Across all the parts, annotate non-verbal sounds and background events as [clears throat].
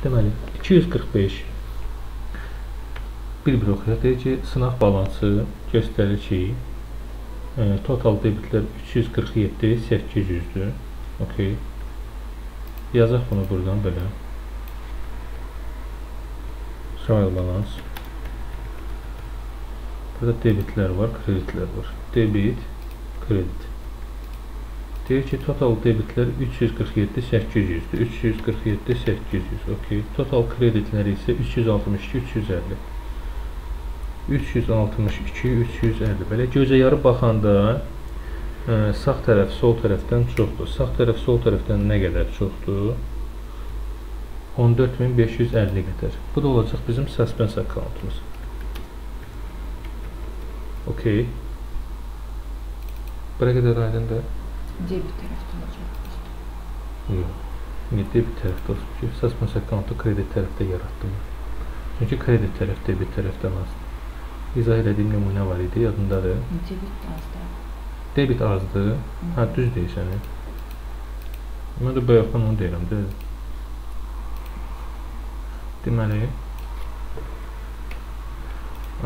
Deməli 245 bir-bir oxuyaq. Deyir ki, sınaq balansı göstərir ki, e, total debitlər 347 800-dür. Okay. Yazaq bunu buradan belə. Trial balans. Burada debitlər var, kreditlər var. Debit, kredit. Deyir ki, total debitlər 347 800-dür. 347 800, okey. Total kreditlər isə 362 350. 362 350. Belə gözə yarı baxanda ə, e, sağ tərəf sol tərəfdən çoxdur. Sağ tərəf sol tərəfdən nə qədər çoxdur? 14550 qədər. Bu da olacaq bizim suspense accountımız. Okey. Bura qədər aydındır. Debit tərəfdə olacaq. Yox. İndi debit tərəfdə olsun ki, suspense accountu kredit tərəfdə yaratdım. Çünki kredit tərəf debit tərəfdən azdır. İzah elədiyim nümunə var idi, yadındadır. Debit azdır. Debit azdır. Hə, düz deyirsən. Mən də bayaqdan onu deyirəm, deyil. Deməli,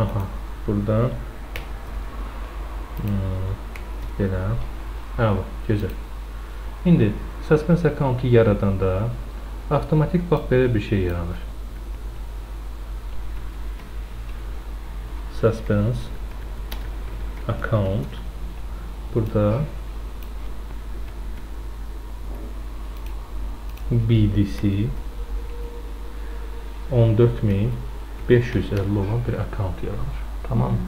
aha, buradan hmm, belə Əla, gözəl. İndi suspense accountu yaradanda avtomatik bax belə bir şey yaranır. Suspense account burada BDC 14550 olan bir account yaranır. Tamam mı?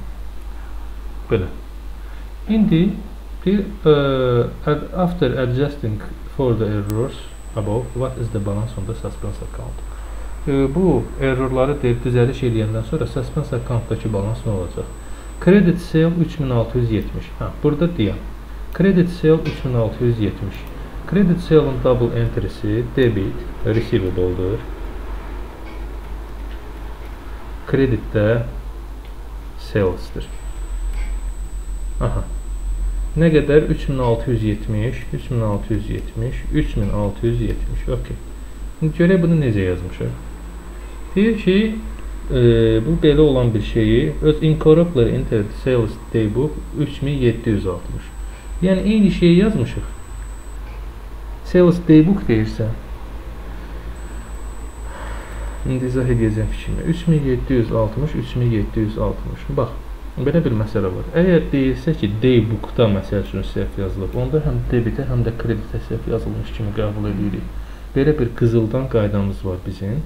Belə. İndi Here, uh, after adjusting for the errors above, what is the balance on the suspense account? Uh, bu errorları deyib düzəliş eləyəndən sonra suspense accountdakı balans nə olacaq? Credit sale 3670. Hə, burada deyəm. Credit sale 3670. Credit sale-ın double entry-si debit, receivable-dur. Credit də sales-dir. Aha. Nə qədər? 3670, 3670, 3670. Okay. İndi görək bunu necə yazmışıq. Deyir ki, e, bu belə olan bir şeyi öz incorrectly entered sales daybook 3760. Yəni eyni şeyi yazmışıq. Sales daybook deyirsən. İndi izah edəcəm fikrimi. 3760, 3760. Bax, Belə bir məsələ var. Əgər deyilsə ki, daybookda məsəl üçün səhv yazılıb, onda həm debitə, həm də kreditə səhv yazılmış kimi qəbul edirik. Belə bir qızıldan qaydamız var bizim.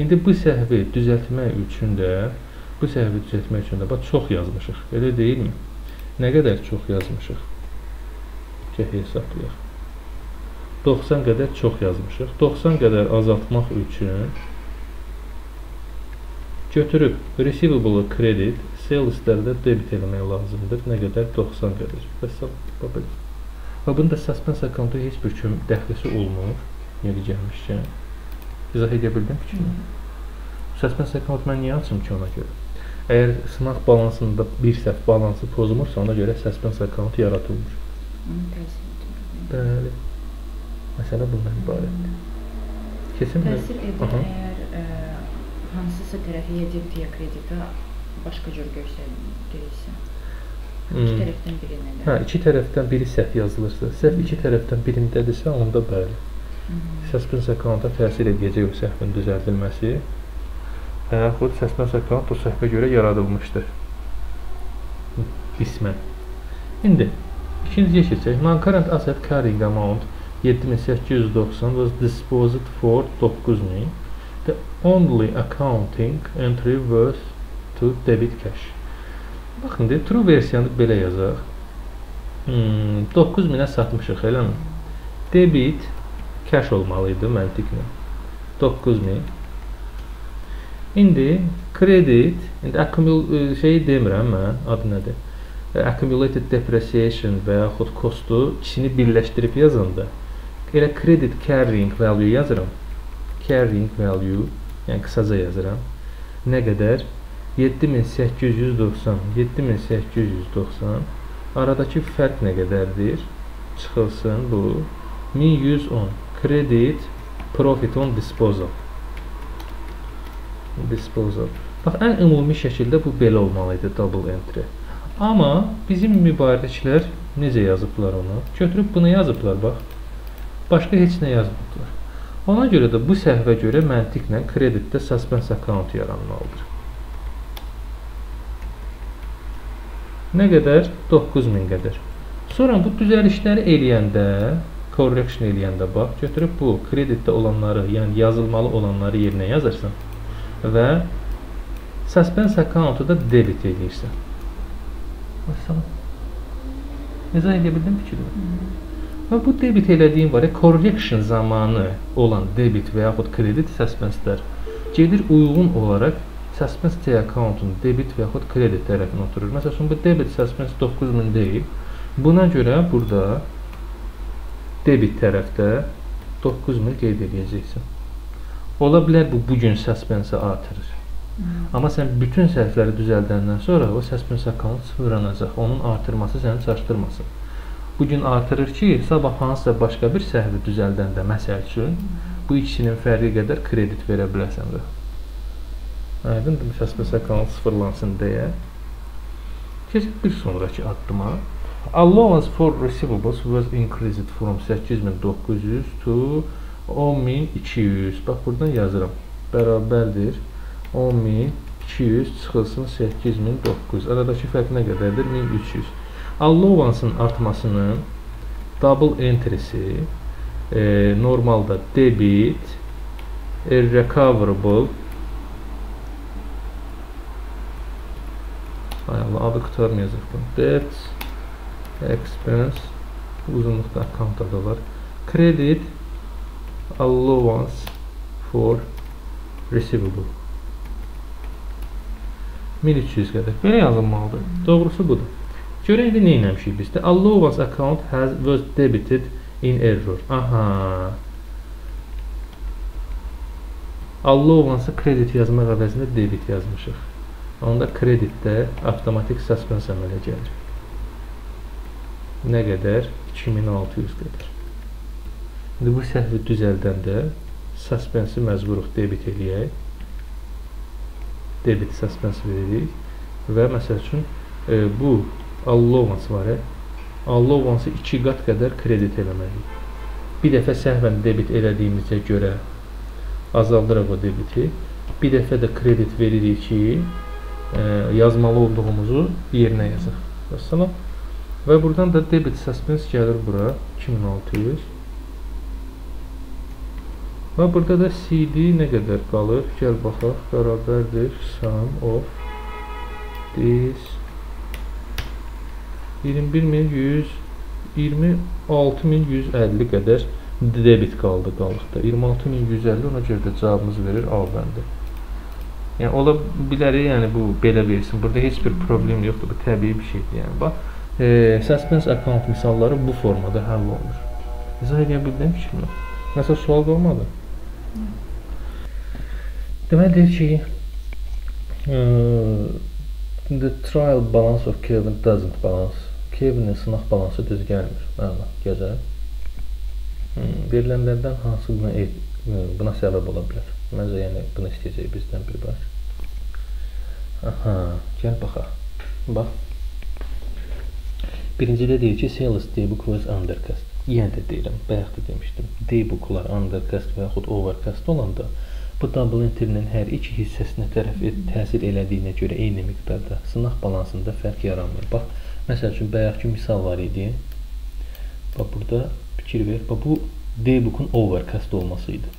İndi bu səhvi düzəltmək üçün də bu səhvi düzəltmək üçün də bax çox yazmışıq. Elə deyilmi? Nə qədər çox yazmışıq? Gəl hesablayaq. 90 qədər çox yazmışıq. 90 qədər azaltmaq üçün götürüb receivable credit saleslərdə debit eləmək lazımdır. Nə qədər? 90 qədər. Vəssalam. Belə. Və bunun da suspense accountu heç bir köm dəxlisi olmur. Yeri gəlmişkən. İzah edə bildim fikrimi? Suspense account mən niyə açım ki ona görə? Əgər sınaq balansında bir səhv balansı pozulmursa, ona görə suspense account yaradılmır. Bəli. Məsələ bundan ibarətdir. Kesin təsir edir əgər ə, hansısa tərəfi ya debit ya kreditə başqa cür göstərilirsə. Hmm. İki tərəfdən birinə. Hə, iki tərəfdən biri səhv yazılırsa, səhv iki tərəfdən birindədirsə, onda bəli. Suspense account-a təsir edəcək o səhvin düzəldilməsi və yaxud suspense account o səhvə görə yaradılmışdır. Qismən. İndi ikinciyə keçək. Non-current asset carrying amount 7890 was disposed for 9000. The only accounting entry was to debit cash. Baxın, de, true versiyanı belə yazaq. Hmm, 9000-ə satmışıq, eləmi? Debit cash olmalı idi məntiqlə. 9000. İndi credit, indi accumul şeyi demirəm mən, adı nədir? Accumulated depreciation və yaxud kostu ikisini birləşdirib yazanda elə credit carrying value yazıram. Carrying value, yəni qısaca yazıram. Nə qədər? 7890 7890 aradakı fərq nə qədərdir? Çıxılsın bu 1110 credit profit on disposal disposal. Bax, ən ümumi şəkildə bu belə olmalı idi double entry. Amma bizim mübarəklər necə yazıblar onu? Götürüb bunu yazıblar, bax. Başqa heç nə yazmırdılar. Ona görə də bu səhvə görə məntiqlə kreditdə suspense account yaranmalıdır. Nə qədər? 9000 qədər. Sonra bu düzəlişləri eləyəndə, correction eləyəndə bax, götürüb bu kreditdə olanları, yəni yazılmalı olanları yerinə yazırsan və suspense account-u da debit eləyirsən. Məsələn, izah edə bildim fikrimi? Və bu debit elədiyim var ya, correction zamanı olan debit və yaxud kredit suspense-lər gedir uyğun olaraq suspense account-un debit və yaxud kredit tərəfinə oturur. Məsələn, bu debit suspense 9000 deyil. Buna görə burada debit tərəfdə 9000 qeyd edəcəksən. Ola bilər bu bu gün suspense artırır. Hmm. Amma sən bütün səhvləri düzəldəndən sonra o suspense account sıfırlanacaq. Onun artırması səni çaşdırmasın. Bu gün artırır ki, sabah hansısa başqa bir səhvi düzəldəndə məsəl üçün bu ikisinin fərqi qədər kredit verə bilərsən də. Aydındır, suspense account sıfırlansın deyə. Keçib bir sonraki addıma Allowance for receivables was increased from 8900 to 10200. Bax buradan yazıram. Bərabərdir 10200 çıxılsın 8900. Aradakı fərq nə qədərdir? 1300. Allowance-ın artmasının double entry-si e, normalda debit irrecoverable Ay Allah, adı qutarmayacaq bu. Debt expense uzunluqda account adı var. Credit allowance for receivable 1300 qədər. Belə yazılmalıdır. Doğrusu budur. Görək indi nə etmişik biz də? Allowance account has was debited in error. Aha. Allowance kredit yazmaq əvəzində debit yazmışıq. Onda kreditdə avtomatik suspense əmələ gəlir nə qədər? 2600 qədər. İndi bu səhvi düzəldəndə suspensi məcburuq debit eləyək. Debit suspensi veririk və məsəl üçün e, bu allowance var. Allowance 2 qat qədər kredit eləməliyik. Bir dəfə səhvən debit elədiyimizə görə azaldıraq o debiti. Bir dəfə də kredit veririk ki, yazmalı olduğumuzu yerinə yazaq. Vəssalam. Və buradan da debit suspense gəlir bura 2600. Və burada da CD nə qədər qalır? Gəl baxaq. Bərabərdir sum of this 21100 26150 qədər debit qaldı qalıqda. 26150 ona görə də cavabımız verir A bəndi. Yəni ola bilər, yəni bu belə versin. Burada heç bir problem yoxdur. Bu təbii bir şeydir. Yəni bax e, suspense account misalları bu formada həll olunur. İzah edə bildim fikrimi? Məsəl sual qalmadı? Deməli deyir ki, uh, the trial balance of Kevin doesn't balance. Kevinin sınaq balansı düz gəlmir. Məna, gözəl. Hmm, verilənlərdən hansı buna e, buna səbəb ola bilər? Məncə yəni bunu istəyəcək bizdən bir baş. Aha, gəl baxaq. Bax. Birincidə deyir ki, sales daybook was undercast. Yenə də deyirəm, bayaq da demişdim. Daybooklar undercast və yaxud overcast olanda bu double entry-nin hər iki hissəsinə tərəf təsir elədiyinə görə eyni miqdarda sınaq balansında fərq yaranmır. Bax, məsəl üçün bayaqki misal var idi. Bax burada fikir ver. Bax bu daybookun overcast olması idi.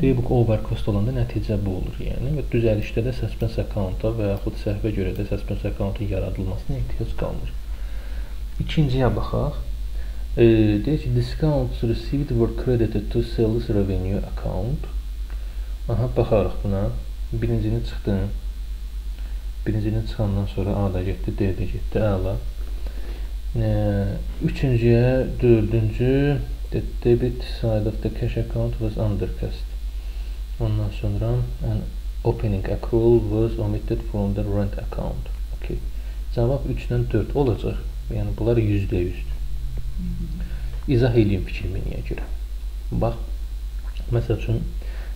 Daybook overcast olanda nəticə bu olur, yəni və düzəlişdə də suspense account-a və yaxud səhvə görə də suspense account-un yaradılmasına ehtiyac qalmır. İkinciyə baxaq. E, deyir ki, discounts received were credited to sales revenue account. Aha, baxarıq buna. Birincini çıxdı. Birincini çıxandan sonra A da getdi, D də getdi, əla. E, üçüncüyə, dördüncü the debit side of the cash account was undercast. Ondan sonra an opening accrual was omitted from the rent account. Okay. Cavab 3-dən 4 olacaq. Yəni bunlar yüzdə yüzdür. İzah edeyim fikrimi niyə görə. Bax, məsəl üçün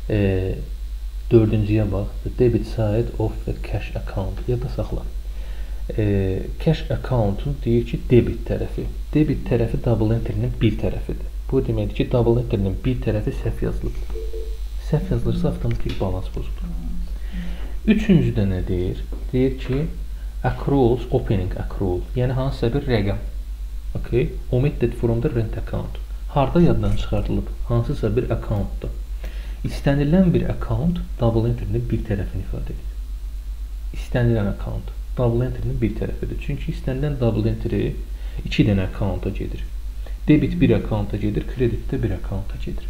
e, Dördüncüyə bax. The debit side of the cash account. Yadda saxla. E, cash accountun deyir ki, debit tərəfi. Debit tərəfi double entry-nin bir tərəfidir. Bu deməkdir ki, double entry-nin bir tərəfi səhv yazılıb. Səhv yazılırsa avtomatik balans pozulur. Üçüncüdə nə deyir? Deyir ki, accruals, opening accrual, yəni hansısa bir rəqəm. Okay? Omitted from the rent account. Harda yaddan çıxarılıb? Hansısa bir accountda. İstənilən bir account double entry-nin bir tərəfini ifadə edir. İstənilən account double entry-nin bir tərəfidir. Çünki istənilən double entry 2 dənə account-a gedir. Debit bir account-a gedir, kredit də bir account-a gedir.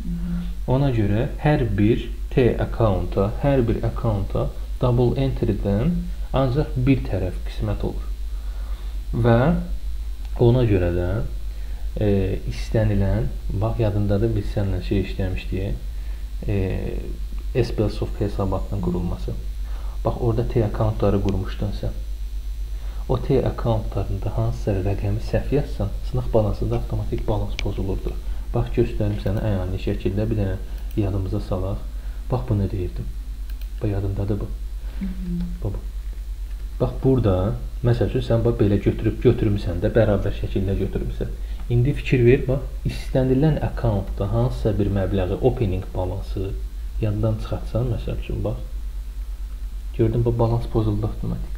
Ona görə hər bir T account-a, hər bir account-a double entry-dən ancaq bir tərəf qismət olur. Və ona görə də e, istənilən, bax yadındadır biz səninlə şey işləmişdik e, SPL Soft hesabatının qurulması. Bax, orada T akkauntları qurmuşdun sən. O T akkauntlarında hansısa rəqəmi səhv yazsan, sınaq balansında avtomatik balans pozulurdu. Bax, göstərim sənə əyani şəkildə bir dənə yadımıza salaq. Bax, bu nə deyirdim? Bax, yadındadır bu. Bax, bax, burada, məsəl üçün, sən bax, belə götürüb, götürmüsən də, bərabər şəkildə götürmüsən. İndi fikir ver, bax, istənilən akkauntda hansısa bir məbləği opening balansı yaddan çıxartsan, məsəl üçün, bax. Gördün, bax, balans pozuldu avtomatik.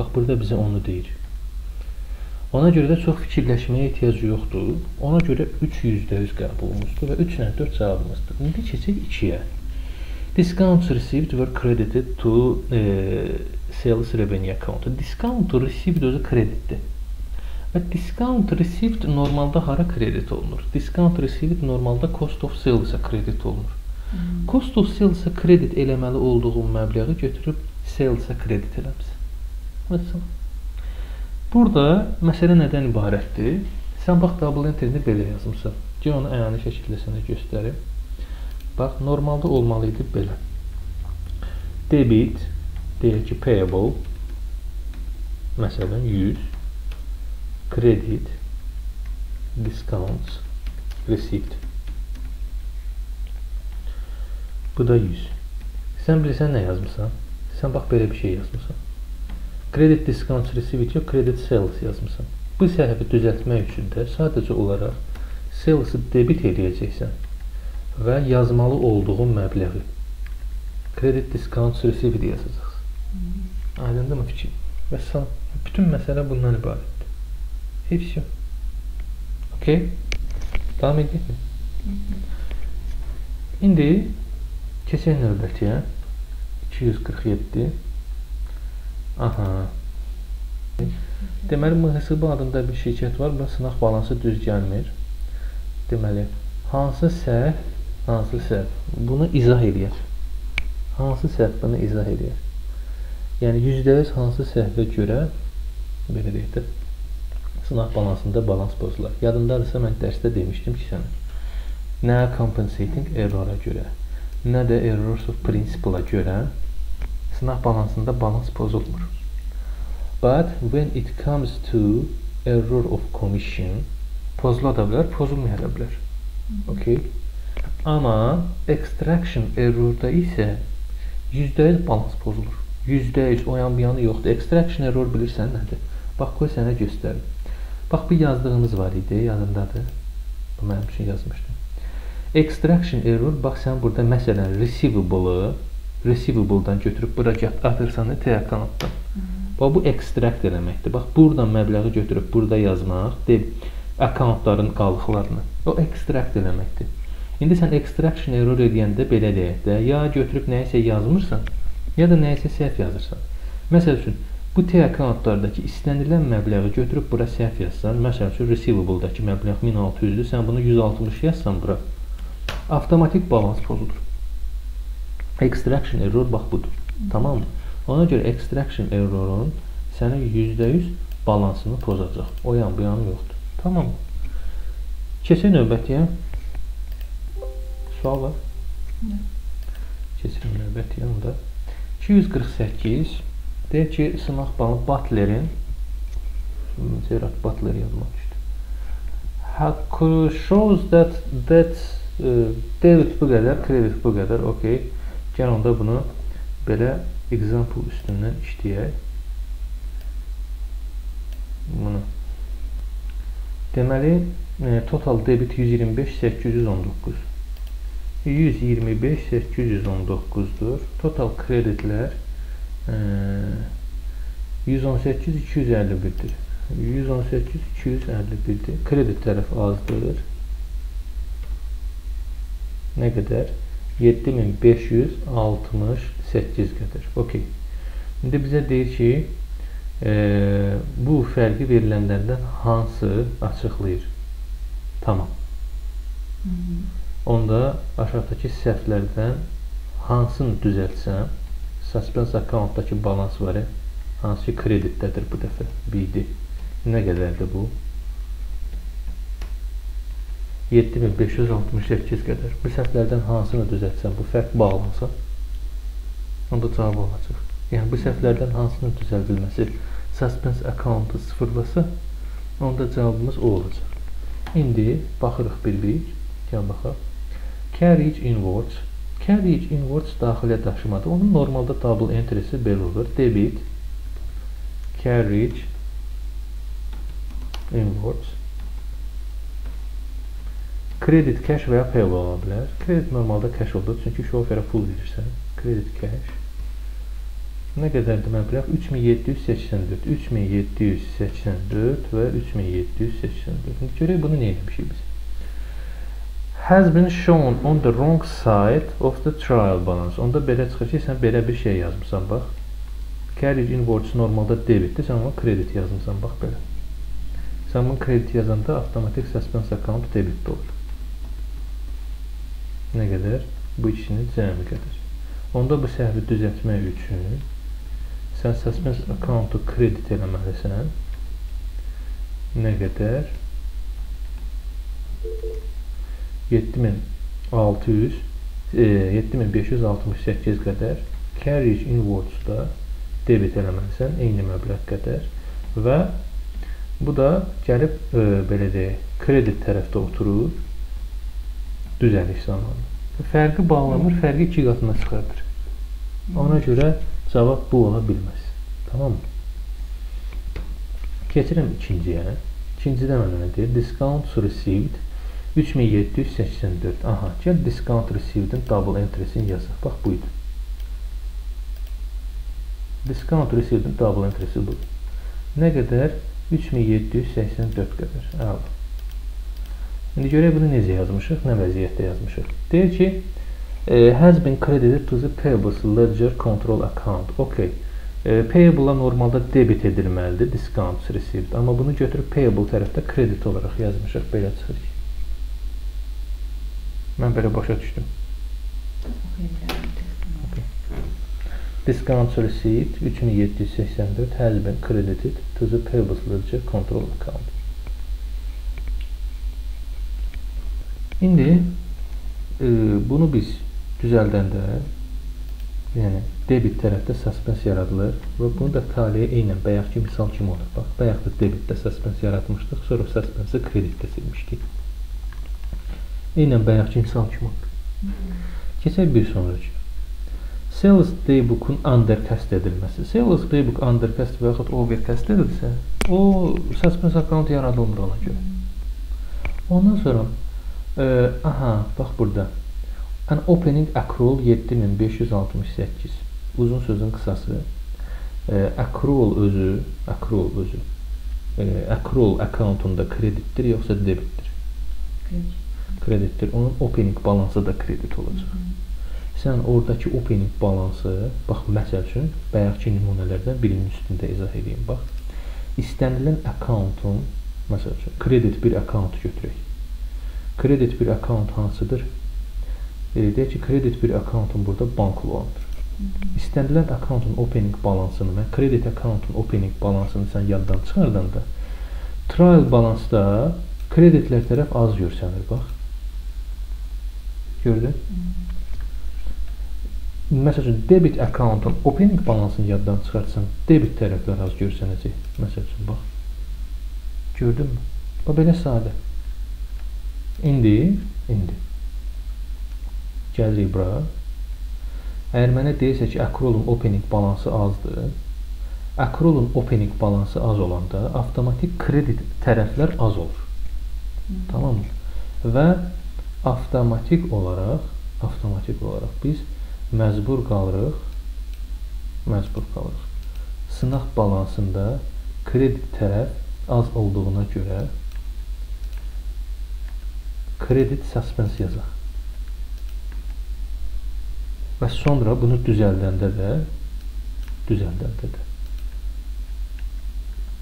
Bax, burada bizə onu deyir. Ona görə də çox fikirləşməyə ehtiyac yoxdur. Ona görə 3 %100 qəbulumuzdur və 3 ilə 4 cavabımızdır. İndi keçək 2-yə. Discounts received were credited to e, sales revenue account. Discount received özü kreditdir. Və discount received normalda hara kredit olunur? Discount received normalda cost of sales-a kredit olunur. Hmm. Cost of sales-a kredit eləməli olduğun məbləği götürüb sales-a kredit eləmisən. Məsələn. Burada məsələ nədən ibarətdir? Sən bax double entry-ni belə yazmısan. Gəl onu əyani şəkildə sənə göstərim. Bax, normalda olmalı idi belə. Debit, deyək ki, payable məsələn 100 credit discounts received bu da 100 sən bilirsən nə yazmısan sən bax belə bir şey yazmısan Credit discounts received yox, credit sales yazmısan. Bu səhvi düzəltmək üçün də sadəcə olaraq sales-ı debit edəcəksən və yazmalı olduğun məbləği credit discounts received yazacaqsan. Hmm. Aydındırmı fikir? Və bütün məsələ bundan ibarətdir. Heç yox. Okay? Davam edək mi? Hmm. İndi keçək növbətiyə. Hə? 247 Aha. Deməli, MHSB adında bir şirkət var. Bu sınaq balansı düz gəlmir. Deməli, hansı səhv, hansı səhv? Bunu izah eləyər. Hansı səhv bunu izah eləyər? Yəni, %100 hansı səhvə görə belə deyək də sınaq balansında balans pozular. Yadındadırsa mən dərsdə demişdim ki, sənə nə compensating errora görə, nə də errors of principle-a görə sınaq balansında balans pozulmur. But when it comes to error of commission pozula da bilər, pozulmaya da bilər. Okay? Amma extraction errorda isə %100 balans pozulur. %100 o yan bir yanı yoxdur. Extraction error bilirsən nədir? Bax, qoy sənə göstərim. Bax, bir yazdığımız var idi, yadındadır. Bu mənim üçün yazmışdım. Extraction error, bax sən burada məsələn receivable-ı receivable-dan götürüb bura atırsan T account-dan. Bax, bu extract eləməkdir. Bax, buradan məbləği götürüb burada yazmaq, deyil, accountların qalıqlarını. O extract eləməkdir. İndi sən extraction error edəndə belə deyək də, ya götürüb nəyisə yazmırsan, ya da nəyisə səhv yazırsan. Məsəl üçün, Bu T akkauntlardakı istənilən məbləği götürüb bura səhv yazsan, məsəl üçün receivable-dakı məbləğ 1600-dür, sən bunu 160 yazsan bura, avtomatik balans pozulur. Extraction error bax budur. Tamam mı? Ona görə extraction errorun sənə %100 balansını pozacaq. O yan bu yanı yoxdur. Tamam mı? Keçək növbətiyə. Sual var? Keçək növbətiyə onda. 248 Deyək ki, sınaq balı Butlerin Gerard Butler yazmaq düşdü. Shows that that uh, debit bu qədər, kredit bu qədər, okay. Gəl onda bunu belə example üstündən işləyək. Bunu. Deməli, e, total debit 125 819. 125 819-dur. Total kreditlər e, 118 251-dir. 118 251-dir. Kredit tərəf azdır. Nə qədər? 7568 qədər. Okay. İndi bizə deyir ki, e, bu fərqi verilənlərdən hansı açıqlayır? Tamam. Hı -hı. Onda aşağıdakı səhvlərdən hansını düzəltsəm, suspense accountdakı balans var, hansı ki kreditdədir bu dəfə? B-dir. Nə qədərdir bu? 7568 qədər. Bu səhvlərdən hansını düzəltsəm, bu fərq bağlansa, onda cavab olacaq. Yəni, bu səhvlərdən hansının düzəldilməsi suspense account-ı sıfırlasa, onda cavabımız o olacaq. İndi baxırıq bir-bir, gəl baxaq. Carriage inwards. Carriage inwards daxilə daşımadır. Onun normalda double entry-si belə olur. Debit, carriage inwards Kredit cash və ya payable ola bilər. Kredit normalda cash olur, çünki şoferə pul verirsən. Kredit cash. Nə qədərdir məbləğ? 3784, 3784 və 3784. İndi görək bunu nə etmişik biz? Has been shown on the wrong side of the trial balance. Onda belə çıxır ki, sən belə bir şey yazmısan, bax. Carriage invoice normalda debitdir, sən ona kredit yazmısan, bax belə. Sən bunu kredit yazanda avtomatik suspense account debitdə olur. Nə qədər? Bu ikisinin cəmi qədər. Onda bu səhvi düzəltmək üçün sən suspense account-u kredit eləməlisən. Nə qədər? 7600 e, 7568 qədər carriage invoice-da debit eləməlisən eyni məbləğ qədər və bu da gəlib e, belə deyək, kredit tərəfdə oturur düzəliş zamanı. Fərqi bağlamır, fərqi iki qatına çıxardır. Ona görə cavab bu ola bilməz. Tamam mı? Keçirəm ikinciyə. İkincidə mənə nə deyir? Discount received 3784. Aha, gəl discount received-in double entry-sini yazaq. Bax bu idi. Discount received-in double entry-si budur. Nə qədər? 3784 qədər. Əla. İndi görək bunu necə yazmışıq, nə vəziyyətdə yazmışıq. Deyir ki, e, has been credited to the payables ledger control account. Okay. E, payable-a normalda debit edilməlidir, discount received. Amma bunu götürüb payable tərəfdə kredit olaraq yazmışıq. Belə çıxır ki. Mən belə başa düşdüm. Okay. Discount received 3784 has been credited to the payables ledger control account. İndi e, bunu biz düzəldəndə yəni debit tərəfdə suspens yaradılır və bunu da taliyə eynən bayaqki misal kimi olur. Bax, bayaq da debitdə suspens yaratmışdıq, sonra suspensi kreditdə silmişdik. Eynən bayaqki misal kimi olur. Keçək bir sonraki. Sales daybook'un undercast edilməsi. Sales daybook undercast və yaxud overcast edilsə, o suspense account yaradılmır ona görə. Ondan sonra Ee, aha, bax burada. An opening accrual 7568. Uzun sözün qısası. E, accrual özü, accrual özü. E, accrual accountunda kreditdir yoxsa debitdir? Kredit. Kreditdir. Onun opening balansı da kredit olacaq. Hı -hı. Sən oradakı opening balansı, bax məsəl üçün bayaqki nümunələrdən birinin üstündə izah edeyim. Bax, istənilən accountun, məsəl üçün, kredit bir account götürək. Kredit bir account hansıdır? E, deyək ki, kredit bir accountun burada bank loandır. İstənilən accountun opening balansını və kredit accountun opening balansını sən yaddan çıxardanda trial balansda kreditlər tərəf az görsənir, bax. Gördün? Məsəl üçün, debit accountun opening balansını yaddan çıxartsan, debit tərəflər az görsənəcək. Məsəl üçün, bax. Gördünmü? Bax, belə sadə. İndi, indi gəlirik bura. Əgər mənə deyirsə ki, accrualın opening balansı azdır, accrualın opening balansı az olanda avtomatik kredit tərəflər az olur. Hı. Tamammı? Və avtomatik olaraq avtomatik olaraq biz məcbur qalırıq məcbur qalırıq. Sınaq balansında kredit tərəf az olduğuna görə kredit suspense yazaq. Və sonra bunu düzəldəndə də düzəldəndə də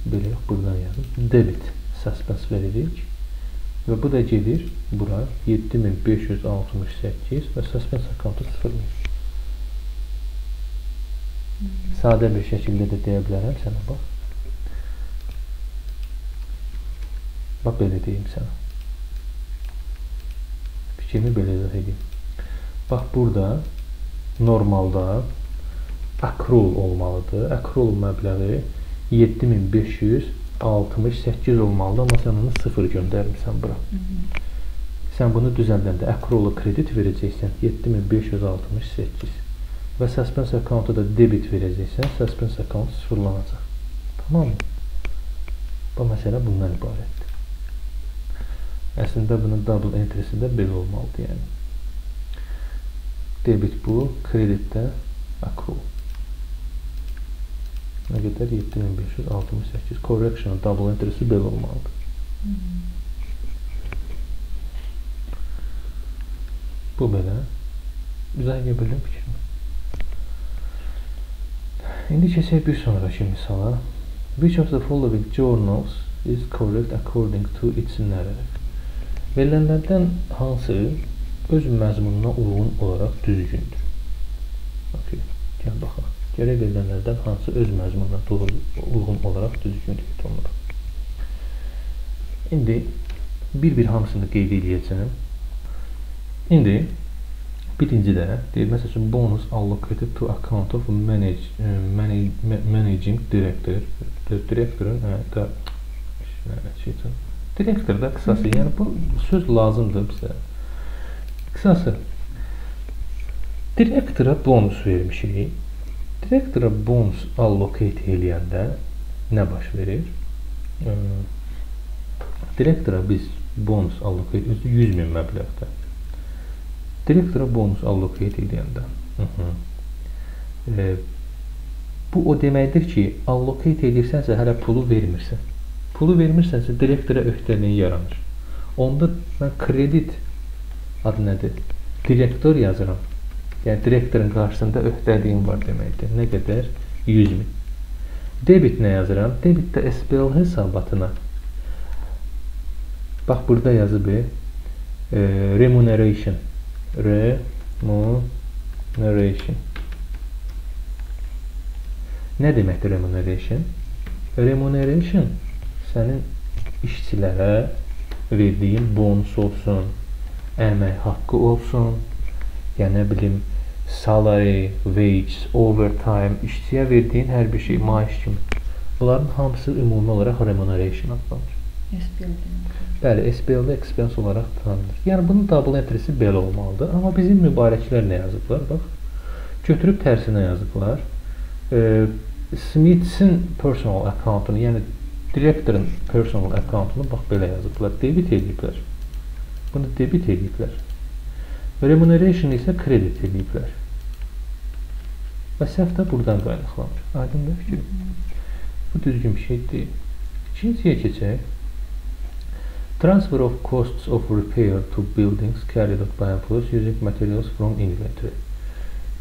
belə yox, buradan yazın. Debit suspense veririk. Və bu da gedir bura 7568 və suspense akkountu sıfırlayır. Sadə bir şəkildə də deyə bilərəm sənə bax. Bax belə deyim sənə. Fikrimi belə izah edeyim. Bax burada normalda accrual olmalıdır. Accrual məbləği 7500 68 olmalıdır, amma sən onu 0 göndərmirsən bura. Hı -hı. Sən bunu düzəldəndə accrual kredit verəcəksən 7568 və suspense account-a da debit verəcəksən, suspense account sıfırlanacaq. Tamam mı? Bu məsələ bundan ibarətdir. Əslində bunun double entry-si də belə olmalıdır, yəni. Debit bu, kredit də accrual. Nə qədər? 7568. Correction double entry-si belə olmalıdır. Bu belə. Edə bildim fikrimi. İndi keçək bir sonraki misala. Which of the following journals is correct according to its narrative? Verilənlərdən hansı öz məzmununa uyğun olaraq düzgündür? Okay, gəl baxaq. Gərək verilənlərdən hansı öz məzmununa uyğun olaraq düzgün qeyd olunur. İndi bir-bir hamısını qeyd edəcəyəm. İndi birincidə deyir, məsəl üçün bonus allocated to account of manage, uh, manage, managing director. Direktorun hə, da şeydən. Direktor da qısası, yəni bu söz lazımdır bizə. Qısası direktora bonus vermişik. Direktora bonus allocate eləyəndə nə baş verir? Direktora biz bonus allocate özü 100 min məbləğdə. Direktora bonus allocate eləyəndə. Hı -hı. E, bu o deməkdir ki, allocate edirsənsə hələ pulu vermirsən. Pulu vermirsənsə direktora öhdəliyin yaranır. Onda mən kredit adı nədir? Direktor yazıram. Yəni direktorun qarşısında öhdəliyim var deməkdir. Nə qədər? 100 min. Debit nə yazıram? Debitdə SPL hesabatına bax burada yazıb e, remuneration remuneration Nə deməkdir remuneration? Remuneration sənin işçilərə verdiyin bonus olsun, əmək haqqı olsun, yəni nə bilim salary, wage, overtime, işçiyə verdiyin hər bir şey maaş kimi. Bunların hamısı ümumi olaraq remuneration adlanır. SPL. Bəli, SPL-də expense olaraq tanınır. Yəni bunun double entry-si belə olmalıdır. Amma bizim mübarəklər nə yazıblar? Bax. Götürüb tərsinə yazıblar. E, Smith'in personal account-unu, yəni direktorun personal account-unu bax belə yazıblar. Debit ediblər. Bunu debit ediblər. Remuneration isə kredit ediblər. Və səhv də buradan qaynaqlanır. Aydındır fikir? Bu düzgün bir şey deyil. İkinciyə keçək. Transfer of costs of repair to buildings carried out by employees using materials from inventory.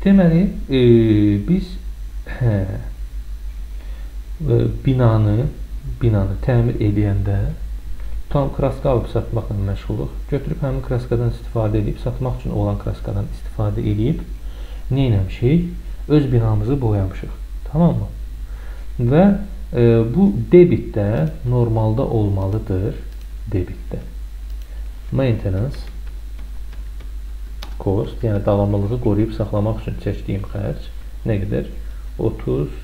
Deməli, e, biz hə, e, binanı binanı təmir edəndə tam kraska alıb satmaqla məşğuluq. Götürüb həmin kraskadan istifadə edib satmaq üçün olan kraskadan istifadə edib nə etmişik? Öz binamızı boyamışıq. Tamammı? Və e, bu debitdə normalda olmalıdır. Debitdə. Maintenance cost, yəni davamlılığı qoruyub saxlamaq üçün çəkdiyim xərc nə qədər? 30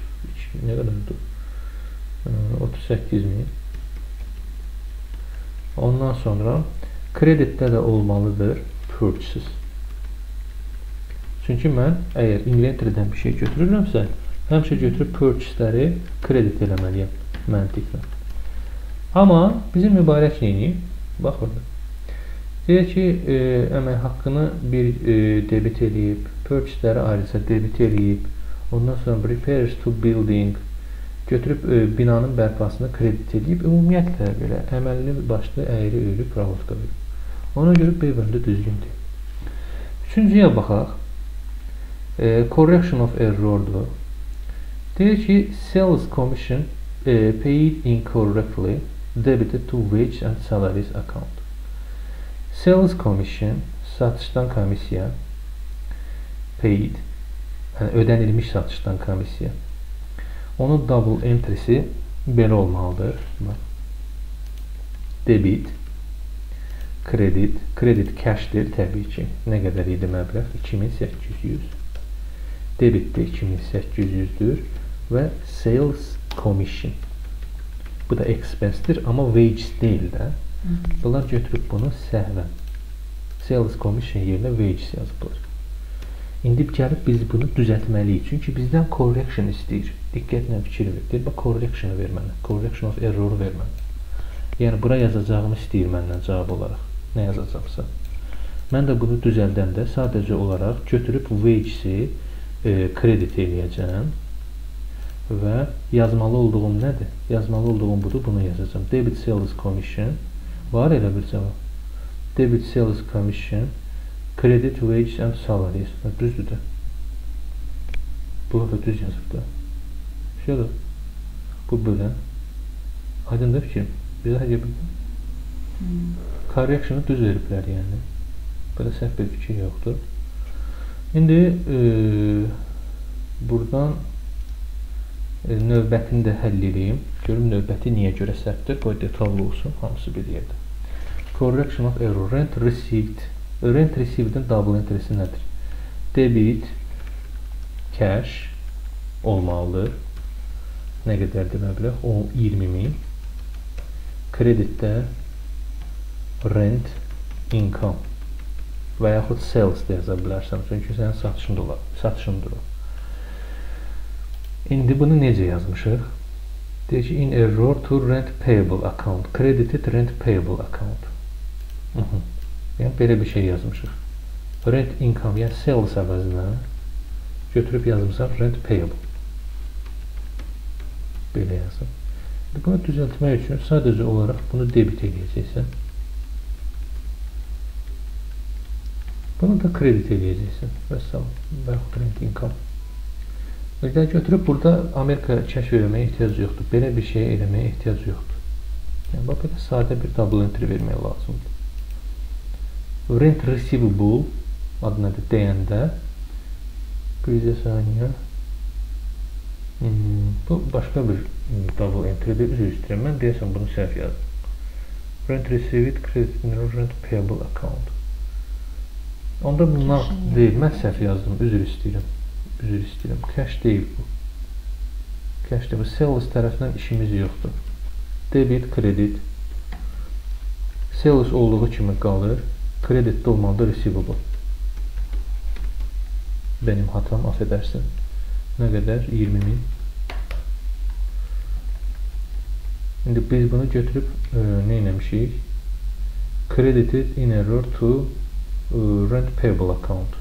nə qədərdir? 38 min Ondan sonra kreditdə də olmalıdır purchase. Çünki mən əgər inventory-dən bir şey götürürəmsə, həmişə götürüb purchase-ləri kredit eləməliyəm məntiqlə. Amma bizim mübarək neyini? Bax burada. Deyək ki, e, əmək haqqını bir e, debit eləyib, purchase-ləri ayrıca debit eləyib, ondan sonra repairs to building götürüb e, binanın bərpasına kredit eləyib, ümumiyyətlə belə əməlli başlı əyri öyrü pravovka verir. Ona görə B bəndə düzgündür. Üçüncüyə baxaq. E, correction of errordur. Deyir ki, sales commission e, paid incorrectly debited to wage and salaries account. Sales commission satışdan komissiya paid yəni ödənilmiş satışdan komissiya. Onun double entry'si belə olmalıdır. Debit kredit, kredit cashdir təbii ki. Nə qədər idi məbləğ? 2800. Debit də 2800-dür və sales commission. Bu da expense-dir, amma wage deyil də. Bunlar götürüb bunu səhvən sales commission yerinə wages yazıblar. İndi gəlib biz bunu düzəltməliyik. Çünki bizdən correction istəyir. Diqqətlə fikir ver. Deyir, bax correction ver mənə. Correction of error ver mənə. Yəni bura yazacağımı istəyir məndən cavab olaraq. Nə yazacaqsa. Mən də bunu düzəldəndə sadəcə olaraq götürüb wages-i e, kredit eləyəcəm və yazmalı olduğum nədir? Yazmalı olduğum budur, bunu yazacağam. Debit sales commission Var elə bir cavab. Debit sales commission, credit wages and salaries. Düzdür də. Bu da düz yazıb da. Şöyle. Bu belə. Aydın da fikrim. Bizə hər bir hmm. correction'ı düz veriblər yəni. Belə səhv bir fikir yoxdur. İndi e, buradan e, növbətini də həll edeyim. Görüm növbəti niyə görə səhvdir. Qoy detallı olsun, hamısı bir yerdə. Correction of error. Rent received. Rent received'in double entry'si nədir? Debit, cash olmalıdır. Nə qədərdir məbləğ? O 20 min. Kreditdə rent, income və yaxud sales də yaza bilərsən. Çünki sənin satışındır. Satışındır. İndi bunu necə yazmışıq? Deyək ki, in error to rent payable account. Credited rent payable account. -hı. Yəni belə bir şey yazmışıq. Rent income, yəni sales əvəzinə götürüb yazmışam rent payable. Belə yazım. Bunu düzəltmək üçün sadəcə olaraq bunu debit edəcəksən. Bunu da kredit edəcəksən. Və salam. Və rent income. Də götürüb burada Amerika kəşf eləməyə ehtiyac yoxdur. Belə bir şey eləməyə ehtiyac yoxdur. Yəni, bax, belə sadə bir double entry vermək lazımdır. Rent receivable adına deyəndə bircə saniyə hmm, bu başqa bir double entry-dir, üzr istəyirəm. Mən deyəsəm bunu səhv yazdım. Rent received credit in rent payable account. Onda bunlar deyil, mən səhv yazdım, üzr istəyirəm. Üzr istəyirəm. Cash deyil bu. Cash deyil, bu sales tərəfindən işimiz yoxdur. Debit, kredit. Sales olduğu kimi qalır. Kreditdə olmalıdır receivable. Benim hatam, affedersin. Nə qədər? 20 min. İndi biz bunu götürüb e, nə eləmişik? Credited in error to e, rent payable account.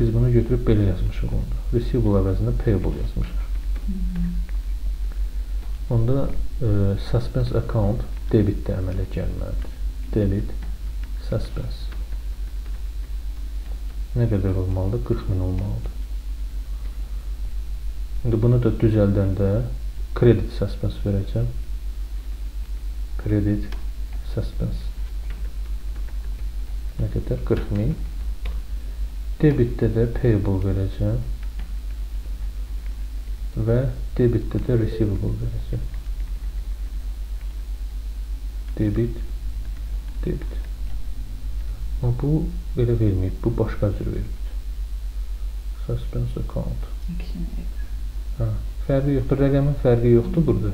Biz bunu götürüb belə yazmışıq onda. Receivable əvəzində payable yazmışıq. Onda e, suspense account debit də əmələ gəlməlidir. Debit, suspense. Nə qədər olmalıdır? 40 min olmalıdır. İndi bunu da düzəldəndə kredit suspense verəcəm. Kredit suspense. Nə qədər? 40 min. Debitdə də payable verəcəm. Və debitdə də receivable verəcəm debit, debit. Amma bu belə verməyib, bu başqa cür veribdir. Suspense account. Hə, fərqi yoxdur, rəqəmin fərqi yoxdur burada.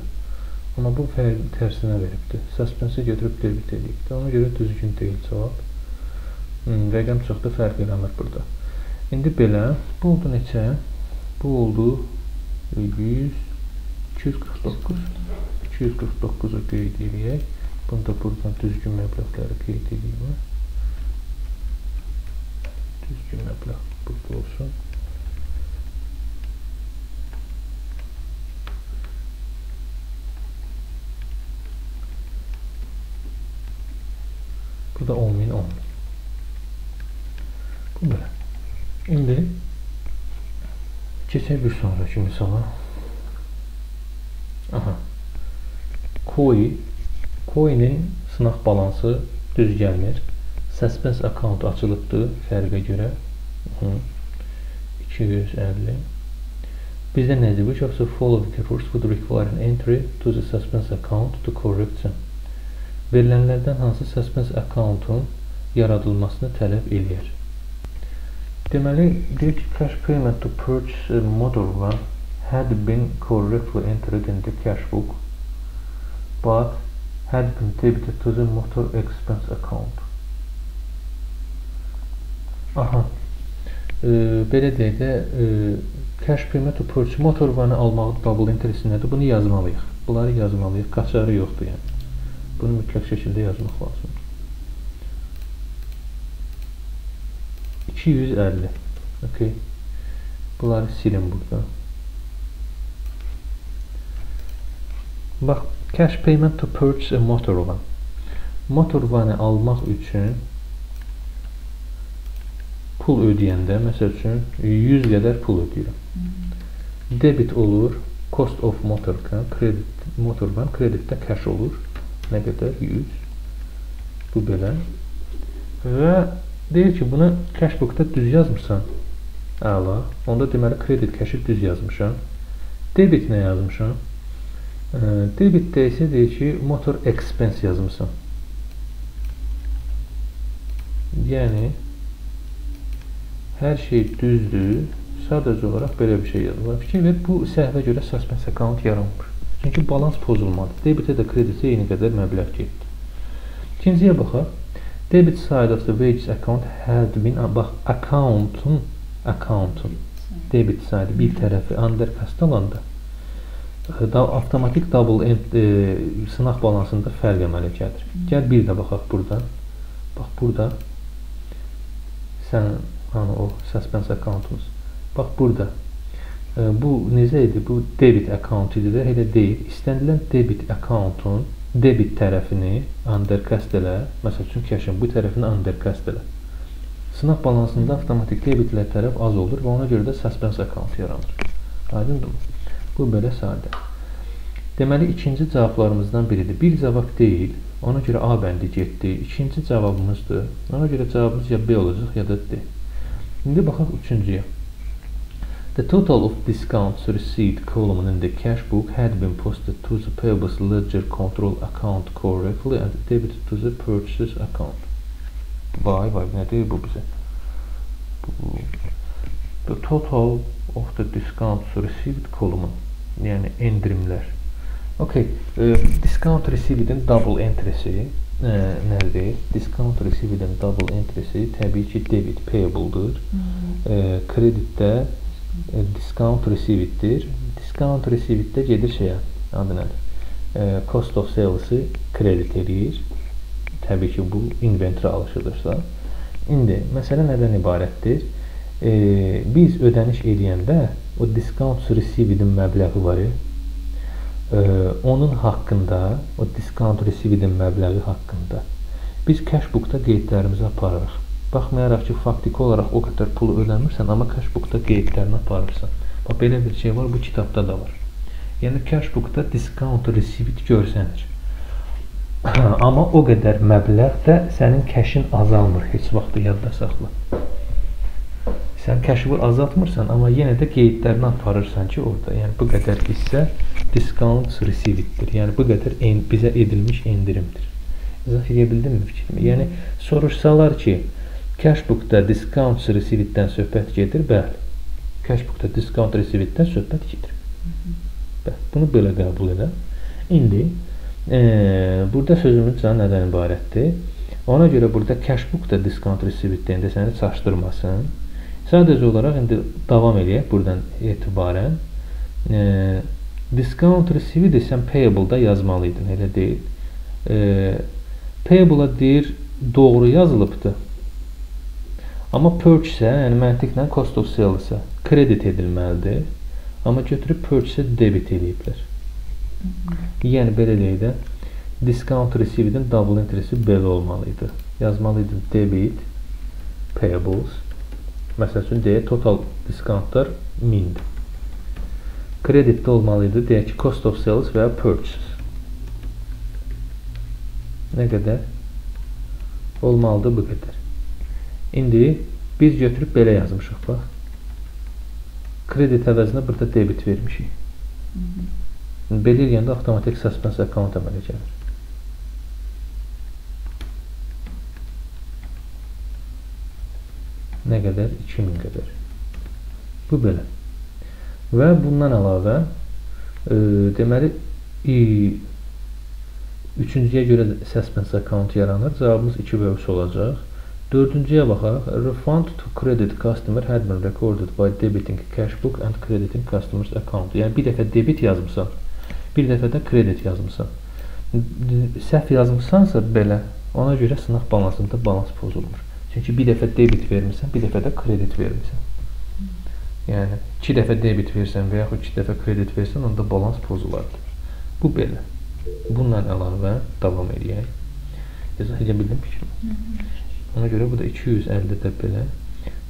Amma bu fərqi tərsinə veribdir. Suspense götürüb debit edibdir. Ona görə düzgün deyil cavab. Hmm, rəqəm çox da fərq eləmir burada. İndi belə, bu oldu neçə? Bu oldu 100 249. 249-u qeyd edək. Bunu da buradan düzgün məbləğləri qeyd edeyim. Düzgün məbləğ burada olsun. Bu da 10 bin 10 bin. Bu böyle. İndi keçək bir sonraki misala. Aha. Koi Coin'in sınaq balansı düz gəlmir. Suspense account açılıbdır fərqə görə. Hı. 250 Bizdə nədir? Which of the following errors would require an entry to the suspense account to correct them? Verilənlərdən hansı suspense accountun yaradılmasını tələb eləyər? Deməli, deyir ki, cash payment to purchase a motor van had been correctly entered in the cash book but had been debited to the motor expense account. Aha. E, belə deyək də, e, cash payment to purchase motor vanı almağı double entry nədir? Bunu yazmalıyıq. Bunları yazmalıyıq. Qaçarı yoxdur yəni. Bunu mütləq şəkildə yazmaq lazımdır. 250. Okay. Bunları silin burada. Bax, cash payment to purchase a motor van. Motor vanı almaq üçün pul ödəyəndə, məsəl üçün 100 qədər pul ödəyirəm. Debit olur, cost of motor van, kredit, motor van, kreditdə cash olur. Nə qədər? 100. Bu belə. Və deyir ki, bunu cashbookda düz yazmırsan. Əla. Onda deməli kredit cash-i düz yazmışam. Debit nə yazmışam? Debitdə isə deyir ki, motor expense yazmışam. Yəni hər şey düzdür. Sadəcə olaraq belə bir şey yazılır. Fikir ver, bu səhvə görə suspense account yaranmır. Çünki balans pozulmadı. Debitə də kreditə eyni qədər məbləğ getdi. İkinciyə baxaq. Debit side of the wages account had been bax accountun accountun debit side bir tərəfi undercast olanda e, da avtomatik double end e, sınaq balansında fərq əmələ gəlir. Gəl bir də baxaq burada. Bax burada sən hani o suspense accountımız. Bax burada bu necə idi? Bu debit account idi də, elə deyil. İstənilən debit accountun debit tərəfini undercast elə, məsəl üçün cash'in bu tərəfini undercast elə. Sınaq balansında avtomatik debitlər tərəf az olur və ona görə də suspense account yaranır. Aydındırmı? Bu belə sadə. Deməli, ikinci cavablarımızdan biridir. Bir cavab deyil, ona görə A bəndi getdi. İkinci cavabımızdır. Ona görə cavabımız ya B olacaq, ya da D. İndi baxaq üçüncüyə. The total of discounts received column in the cash book had been posted to the payables ledger control account correctly and debited to the purchases account. Vay vay nedir bu bizə? The total of the discounts received column yəni endirimlər. Okay, e, discount received-in double entry-si e, nədir? Discount received-in double entry-si təbii ki debit payable-dır. E, kreditdə e, discount received'dir. Discount received'də gedir şeyə, adı nədir? E, cost of sales-ı kredit edir. Təbii ki, bu inventory alışıdırsa. İndi məsələ nədən ibarətdir? E, biz ödəniş edəndə o discount received-in məbləği var e, onun haqqında, o discount received-in məbləği haqqında biz cash book-da qeydlərimizi aparırıq. Baxmayaraq ki, faktiki olaraq o qədər pul ödəmirsən, amma cashbookda qeydlərini aparırsan. Bax, belə bir şey var, bu kitabda da var. Yəni, cashbookda discount receipt görsənir. [clears throat] amma o qədər məbləğdə sənin kəşin azalmır, heç vaxt yadda saxla. Sən kəşi azaltmırsan, amma yenə də qeydlərini aparırsan ki, orada, yəni bu qədər hissə discount receivitdir. Yəni bu qədər en, bizə edilmiş endirimdir. İzah edə bildimmi fikrimi? Yəni soruşsalar ki, Cashbookda discount receipt-dən söhbət gedir, bəli. Cashbookda discount receipt-dən söhbət gedir. Bəli, bunu belə qəbul elə. İndi e, burada sözümüz nədən ibarətdir? Ona görə burada cash book da discount receipt deyəndə səni çaşdırmasın. Sadəcə olaraq indi davam eləyək buradan etibarən. E, discount receipt desən payable-da yazmalıydın, elə deyil. E, payable-a deyir doğru yazılıbdı. Amma purchase, yəni məntiqlə cost of sales-a kredit edilməlidir. Amma götürüb purchase debit eləyiblər. Yəni belə deyək də discount received-in double entry-si belə olmalı idi. Yazmalı idi debit payables. Məsəl üçün deyək total discountlar 1000-dir. Kreditdə olmalı idi deyək ki cost of sales və ya purchase. Nə qədər? Olmalıdır bu qədər. İndi biz götürüb belə yazmışıq bax. Kredit əvəzinə burada debit vermişik. Belə eləyəndə avtomatik suspense account əmələ gəlir. Nə qədər? 2000 qədər. Bu belə. Və bundan əlavə e, deməli e, üçüncüyə görə suspense account yaranır. Cavabımız 2 və 3 olacaq. Dördüncüyə baxaq. Refund to credit customer had been recorded by debiting cash book and crediting customer's account. Yəni bir dəfə debit yazmısan, bir dəfə də kredit yazmısan. Səhv yazmısansa belə, ona görə sınaq balansında balans pozulmur. Çünki bir dəfə debit vermirsən, bir dəfə də kredit vermirsən. Yəni 2 dəfə debit versən və yaxud 2 dəfə kredit versən, onda balans pozular. Bu belə. Bununla əlavə davam edək. İzah edə bildim fikrimi? Ona görə bu da 250 də belə.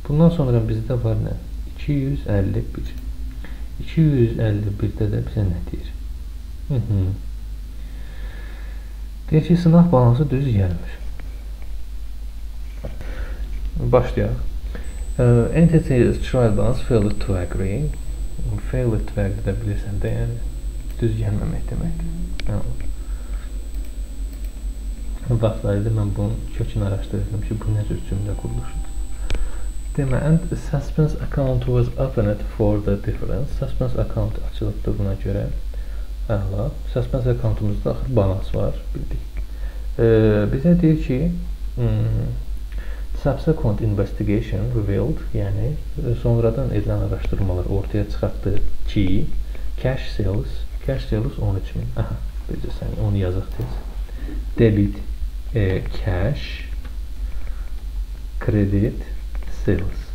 Bundan sonra bizdə var nə? 251. 251-də də bizə nə deyir? Hı -hı. Deyir ki, sınaq balansı düz gəlmir. Başlayaq. Uh, entities trial balance failed to agree. Failed to agree də bilirsən də, yəni düz gəlməmək deməkdir. Hə vaxtlarıydı mən bunun kökünü araşdırırdım ki, bu necə cümlə quruluşudur. Demə, and suspense account was opened for the difference. Suspense account açılıbdır buna görə. Əla. Suspense accountumuzda axır balans var, bildik. E, bizə deyir ki, hmm, subsequent investigation revealed, yəni sonradan edilən araşdırmalar ortaya çıxartdı ki, cash sales, cash sales 13 min. Aha, bilirsən, onu yazaq tez. Debit e, cash, credit, sales.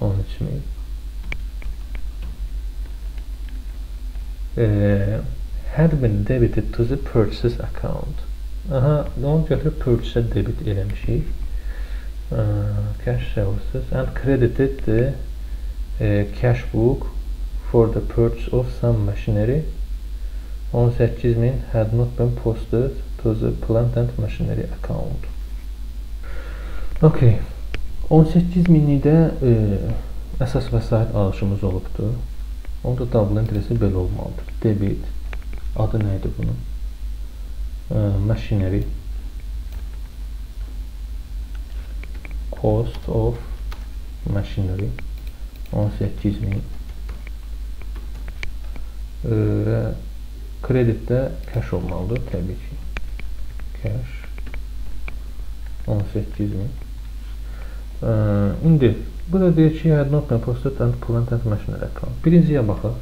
13 mil. E, had been debited to the purchase account. Aha, onu götürüb purchase debit eləmişik. Cash services and credited the uh, cash book for the purchase of some machinery 18.000 had not been posted to the plant and machinery account. Okay. 18 minlikdə e, əsas vəsait alışımız olubdur. Onda double entry-si belə olmalıdır. Debit adı nə idi bunun? E, machinery cost of machinery 18 min və e, kreditdə cash olmalıdır təbii ki cash 18 min. Ə, indi bu da deyir ki, had not posted and plant and machinery account. Birinciyə baxaq.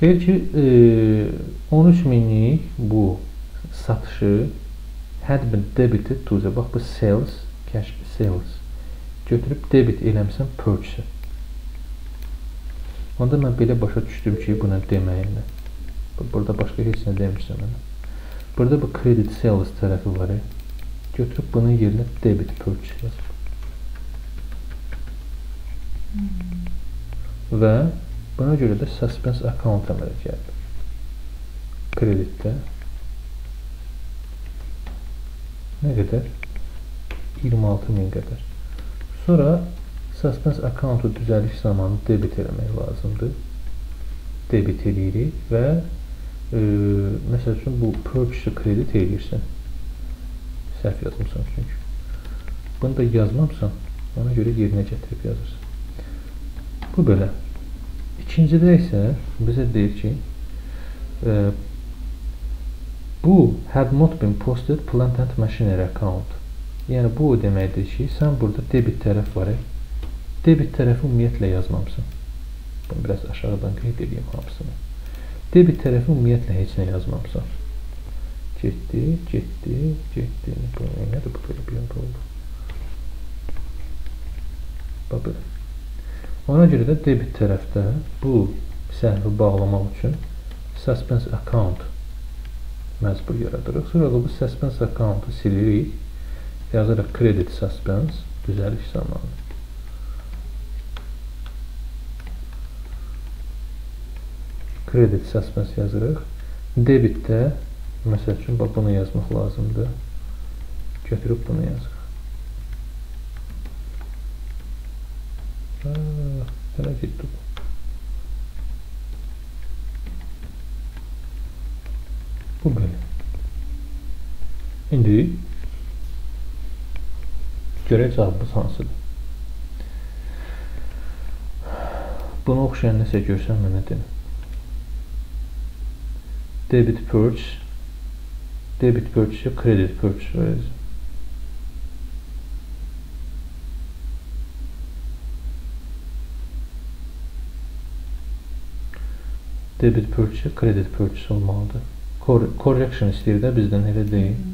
Deyir ki, e, 13 minlik bu satışı had been debited to the bax bu sales, cash sales götürüb debit eləmişsən purchase. Onda mən belə başa düşdüm ki, buna deməyimlə. Burada başqa heç nə demişsən mənə. Burada bu credit sales tərəfi var. Götürüb bunun yerinə debit purchase yazıb. Hmm. Və buna görə də suspense account əmələ gəlir. Kreditdə nə qədər? 26 min qədər. Sonra suspense accountu düzəliş zamanı debit eləmək lazımdır. Debit eləyirik və e, məsəl üçün bu purchase kredit eləyirsən. Səhv yazmısan çünki. Bunu da yazmamsan, ona görə yerinə gətirib yazırsan. Bu belə. İkincidə isə bizə deyir ki, e, Bu had not been posted plant and machinery account. Yəni bu o deməkdir ki, sən burada debit tərəf var. Debit tərəfi ümumiyyətlə yazmamısan. Bunu biraz aşağıdan qeyd edeyim hamısını. Debit tərəfi ümumiyyətlə heç nə yazmamısan. Getdi, getdi, getdi. Bu nədir bu belə bir anda oldu? Belə. Ona görə də debit tərəfdə bu səhvi bağlamaq üçün suspense account məcbur yaradırıq. Sonra da bu suspense account-u silirik. Yazırıq credit suspense düzəliş zamanı. Credit suspense yazırıq. Debitdə məsəl üçün bax bunu yazmaq lazımdır. Götürüb bunu yazırıq. Hələ getdi bu. Bu belə. İndi görək cavabımız hansıdır. Buna oxşayan nəsə görsən mənə deyin. Debit purchase debit purchase, credit purchase verəcəm. debit purchase, credit purchase olmalıdır. Correction istəyir də bizdən elə deyil.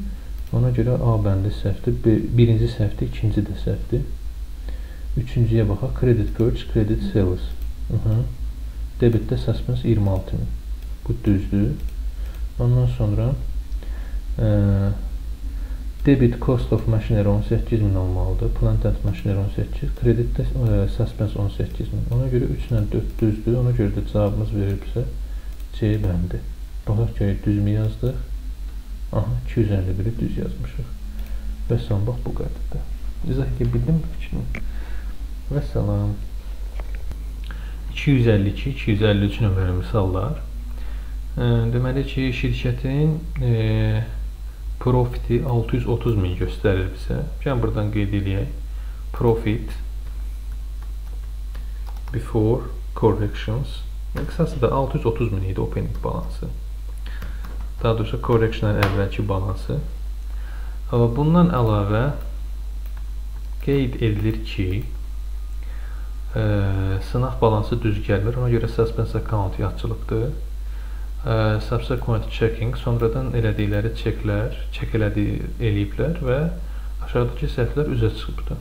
Ona görə A bəndi səhvdir. Birinci səhvdir, ikinci də səhvdir. Üçüncüyə baxaq. Credit purchase, credit sales. Hı -hı. Debitdə suspense 26 min. Bu düzdür. Ondan sonra e, debit cost of machinery 18 min olmalıdır. Plant and machinery 18, kreditdə e, suspense 18 min. Ona görə 3 ilə 4 düzdür. Ona görə də cavabımız verilibsə C bəndi. Baxaq görək düzmü yazdıq. Aha 251-i düz yazmışıq. Və son bax bu qədərdir. İzah edə bildim fikrini. Və salam. 252, 253 nömrəli misallar. Deməli ki, şirkətin e, profiti 630 min göstərir bizə. Gəlin buradan qeyd eləyək. Profit before corrections. Yəni qısası da 630 min idi opening balansı. Daha doğrusu correctiondan əvvəlki balansı. Bundan əlavə qeyd edilir ki, ə, sınaq balansı düz gəlmir. Ona görə suspense account yadçılıqdır subsequent checking sonradan elədikləri çeklər, çek elədi, eləyiblər və aşağıdakı səhvlər üzə çıxıbdır.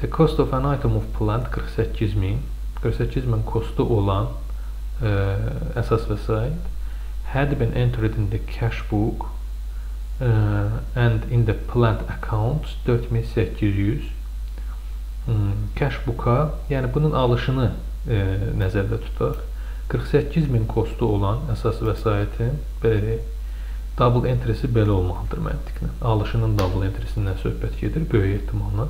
The cost of an item of plant 48 min 48 min kostu olan ə, əsas vəsait had been entered in the cash book uh, and in the plant account 4800 hmm, cash book-a, yəni bunun alışını ə, nəzərdə tutaq. 48 min kostu olan əsas vəsaitin belə deyək, double entry-si belə olmalıdır məntiqlə. Alışının double entry-sindən söhbət gedir böyük ehtimalla.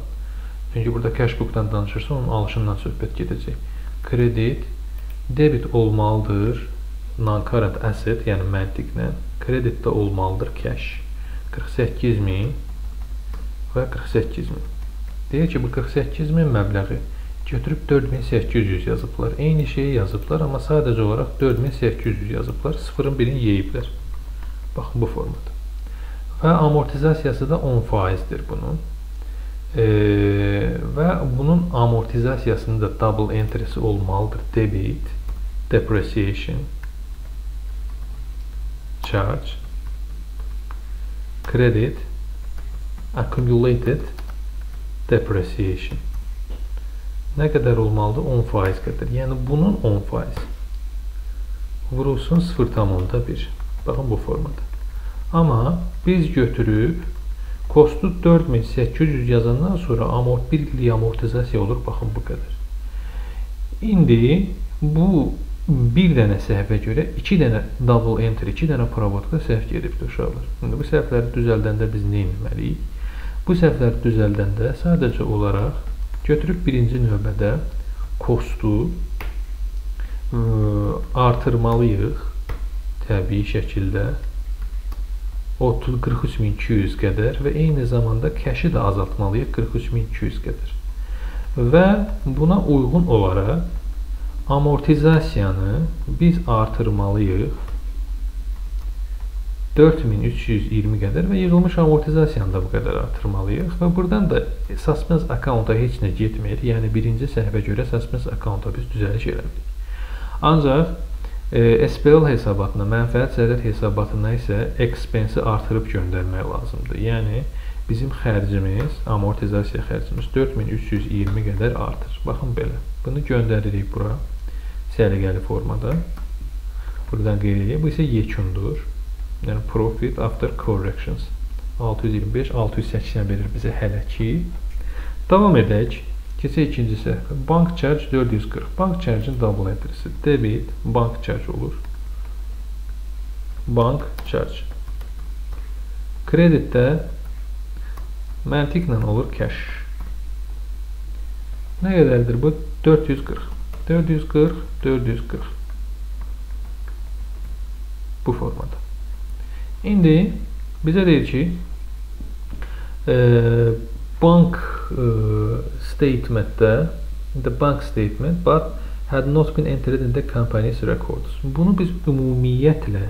Çünki burada cash book-dan danışırsa onun alışından söhbət gedəcək. Kredit debit olmalıdır non-current asset, yəni məntiqlə. Kreditdə olmalıdır cash. 48 min və 48 min. Deyək ki, bu 48 min məbləği götürüb 4800 yazıblar. Eyni şeyi yazıblar, amma sadəcə olaraq 4800 yazıblar. Sıfırın birini yeyiblər. Baxın, bu formada. Və amortizasiyası da 10%dir bunun. E, və bunun amortizasiyasının da double entry'si olmalıdır. Debit, depreciation, charge, credit, accumulated depreciation nə qədər olmalıdır? 10% qədər. Yəni bunun 10% vurulsun 0,1. Baxın bu formada. Amma biz götürüb kostu 4800 yazandan sonra amort 1 illik amortizasiya olur. Baxın bu qədər. İndi bu bir dənə səhvə görə 2 dənə double enter, 2 dənə provodda səhv gedibdir uşaqlar. İndi bu səhvləri düzəldəndə biz nə etməliyik? Bu səhvləri düzəldəndə sadəcə olaraq Götürüb birinci növbədə kostu ə, artırmalıyıq təbii şəkildə 30 43200 qədər və eyni zamanda kəşi də azaltmalıyıq 43200 qədər. Və buna uyğun olaraq amortizasiyanı biz artırmalıyıq 4320 qədər və yığılmış amortizasiyanı da bu qədər artırmalıyıq və buradan da suspense account-a heç nə getmir. Yəni birinci səhvə görə suspense account-a biz düzəliş eləmirik. Ancaq e, SPL hesabatına, mənfəət zərər hesabatına isə expense-i artırıb göndərmək lazımdır. Yəni bizim xərcimiz, amortizasiya xərcimiz 4320 qədər artır. Baxın belə. Bunu göndəririk bura səliqəli formada. Buradan qeyd edək. Bu isə yekundur. Yəni profit after corrections. 625, 680 verir bizə hələ ki. Davam edək. Keçək ikinci səhvə. Bank charge 440. Bank charge-in double entry-si. Debit, bank charge olur. Bank charge. Kreditdə məntiqlə olur cash. Nə qədərdir bu? 440. 440, 440. Bu formada. İndi bizə deyir ki, e, bank e, statementdə the bank statement but had not been entered in the company's records. Bunu biz ümumiyyətlə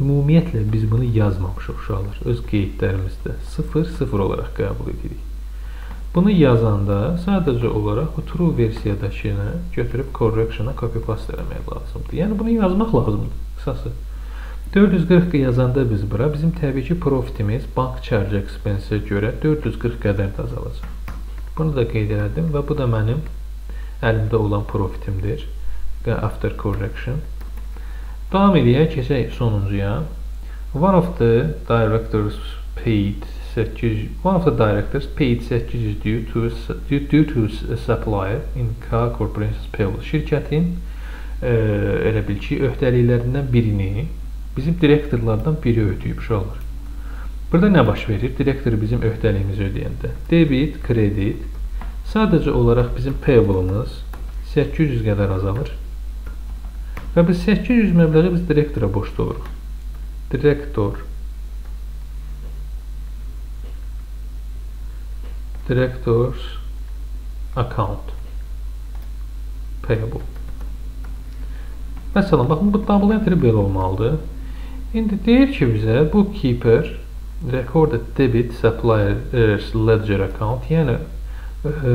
ümumiyyətlə biz bunu yazmamışıq uşaqlar öz qeydlərimizdə 0-0 olaraq qəbul edirik. Bunu yazanda sadəcə olaraq bu true versiyadakını götürüb correction-a copy paste eləmək lazımdır. Yəni bunu yazmaq lazımdır qısası. 440 yazanda biz bura bizim təbii ki profitimiz bank charge expense-ə görə 440 qədər də azalacaq. Bunu da qeyd elədim və bu da mənim əlimdə olan profitimdir. After correction. Davam edək, keçək sonuncuya. One of the directors paid 800, one of the directors paid 800 due to, due, to a supplier in K Corporation's payable. Şirkətin e, elə bil ki, öhdəliklərindən birini bizim direktorlardan biri ödəyib uşaqlar. Burada nə baş verir? Direktor bizim öhdəliyimizi ödəyəndə debit, kredit sadəcə olaraq bizim payable-ımız 800 qədər azalır. Və biz 800 məbləği biz direktora borcluq. Direktor directors account payable. Məsələn, baxın bu double entry belə olmalıdır. İndi deyir ki bizə bookkeeper recorded debit suppliers ledger account, yəni e,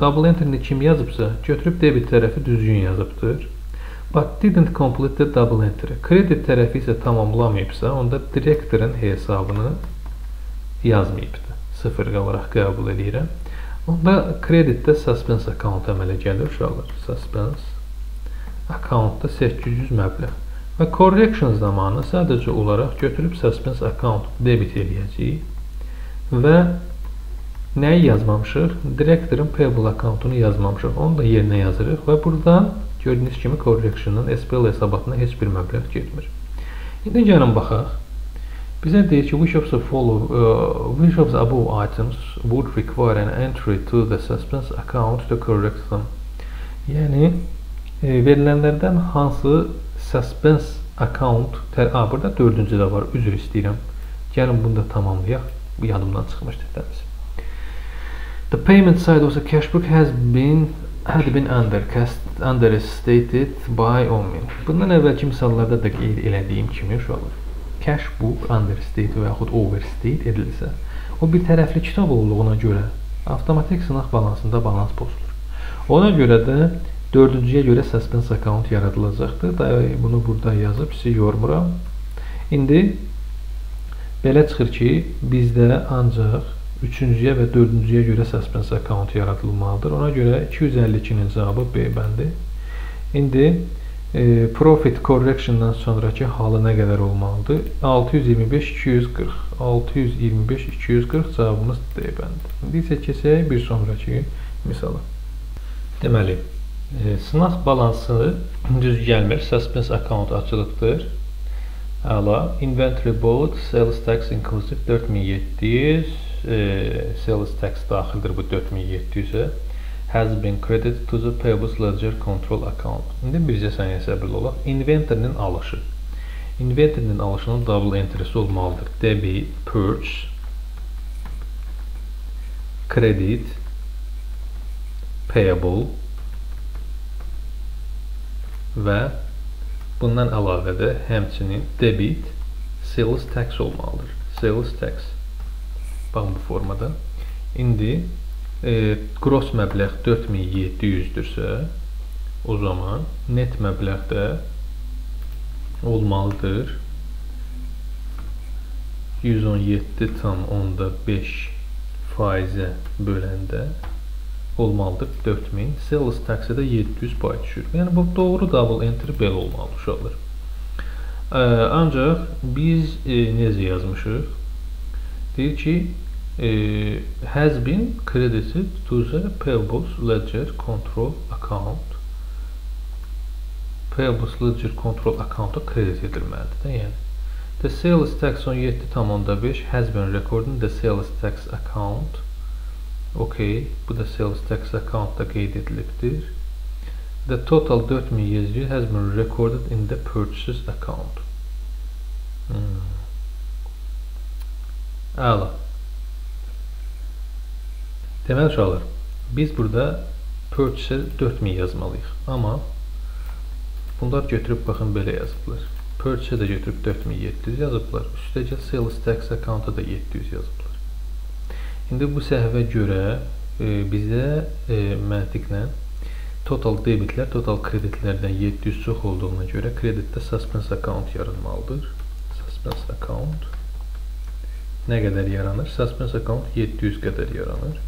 double entry-ni kim yazıbsa, götürüb debit tərəfi düzgün yazıbdır. But didn't complete the double entry. Kredit tərəfi isə tamamlamayıbsa, onda direktorun hesabını yazmayıbdır sıfır qalaraq qəbul edirəm. Onda kreditdə suspense account əmələ gəlir uşaqlar. Suspense accountda 800 məbləğ. Və correction zamanı sadəcə olaraq götürüb suspense account debit eləyəcəyik və nəyi yazmamışıq? Direktorun payable accountunu yazmamışıq. Onu da yerinə yazırıq və buradan gördüyünüz kimi correction'ın SPL hesabatına heç bir məbləğ getmir. İndi gəlin baxaq. Bizə deyir ki, which of the follow, uh, which of the above items would require an entry to the suspense account to correct them? Yəni e, verilənlərdən hansı suspense account tər A burada 4-cü də var. Üzr istəyirəm. Gəlin bunu da tamamlayaq. Bu yadımdan çıxmışdı təmiz. The payment side of the cash book has been had been undercast understated by Omin. Bundan əvvəlki misallarda da qeyd elədiyim kimi uşaqlar cash book understate və yaxud overstate edilsə, o bir tərəfli kitab olduğuna görə avtomatik sınaq balansında balans pozulur. Ona görə də dördüncüyə görə suspense account yaradılacaqdır. Da bunu burada yazıb sizi yormuram. İndi belə çıxır ki, bizdə ancaq üçüncüyə və dördüncüyə görə suspense account yaradılmalıdır. Ona görə 252-nin cavabı B bəndi. İndi e, profit correction-dan sonrakı halı nə qədər olmalıdır? 625 240. 625 240 cavabımız D bəndi. İndi isə keçək bir sonrakı misala. Deməli, e, sınaq balansı düz gəlmir. Suspense account açılıqdır. Əla. Inventory bought, sales tax inclusive 4700, e, sales tax daxildir bu 4700-ə has been credited to the payables ledger control account. İndi bircə saniyə səbirli olaq. Inventorinin alışı. Inventorinin alışının double entry'si olmalıdır. Debit, purchase, credit, payable və bundan əlavə də həmçinin debit, sales tax olmalıdır. Sales tax. Baxın bu formada. İndi e, gross məbləğ 4700-dürsə, o zaman net məbləğ də olmalıdır 117 tam onda 5 faizə böləndə olmalıdır 4000. Sales tax-ə də 700 pay düşür. Yəni bu doğru double enter belə olmalı uşaqlar. Ə, ancaq biz e, necə yazmışıq? Deyir ki, e, has been credited to the payables ledger control account. Payables ledger control account-a kredit edilməlidir də, yəni. The sales tax on 7.5 has been recorded in the sales tax account. Okay, bu da sales tax account'ta qeyd edilibdir. The total 4700 has been recorded in the purchases account. Hmm. Əla. Deməli uşaqlar, biz burada purchase 4000 yazmalıyıq. Amma bunlar götürüb baxın belə yazıblar. Purchase də götürüb 4700 yazıblar. Üstəcə sales tax account-a da 700 yazıblar. İndi bu səhvə görə e, bizə e, məntiqlə total debitlər, total kreditlərdən 700 çox olduğuna görə kreditdə suspense account yaranmalıdır. Suspense account nə qədər yaranır? Suspense account 700 qədər yaranır.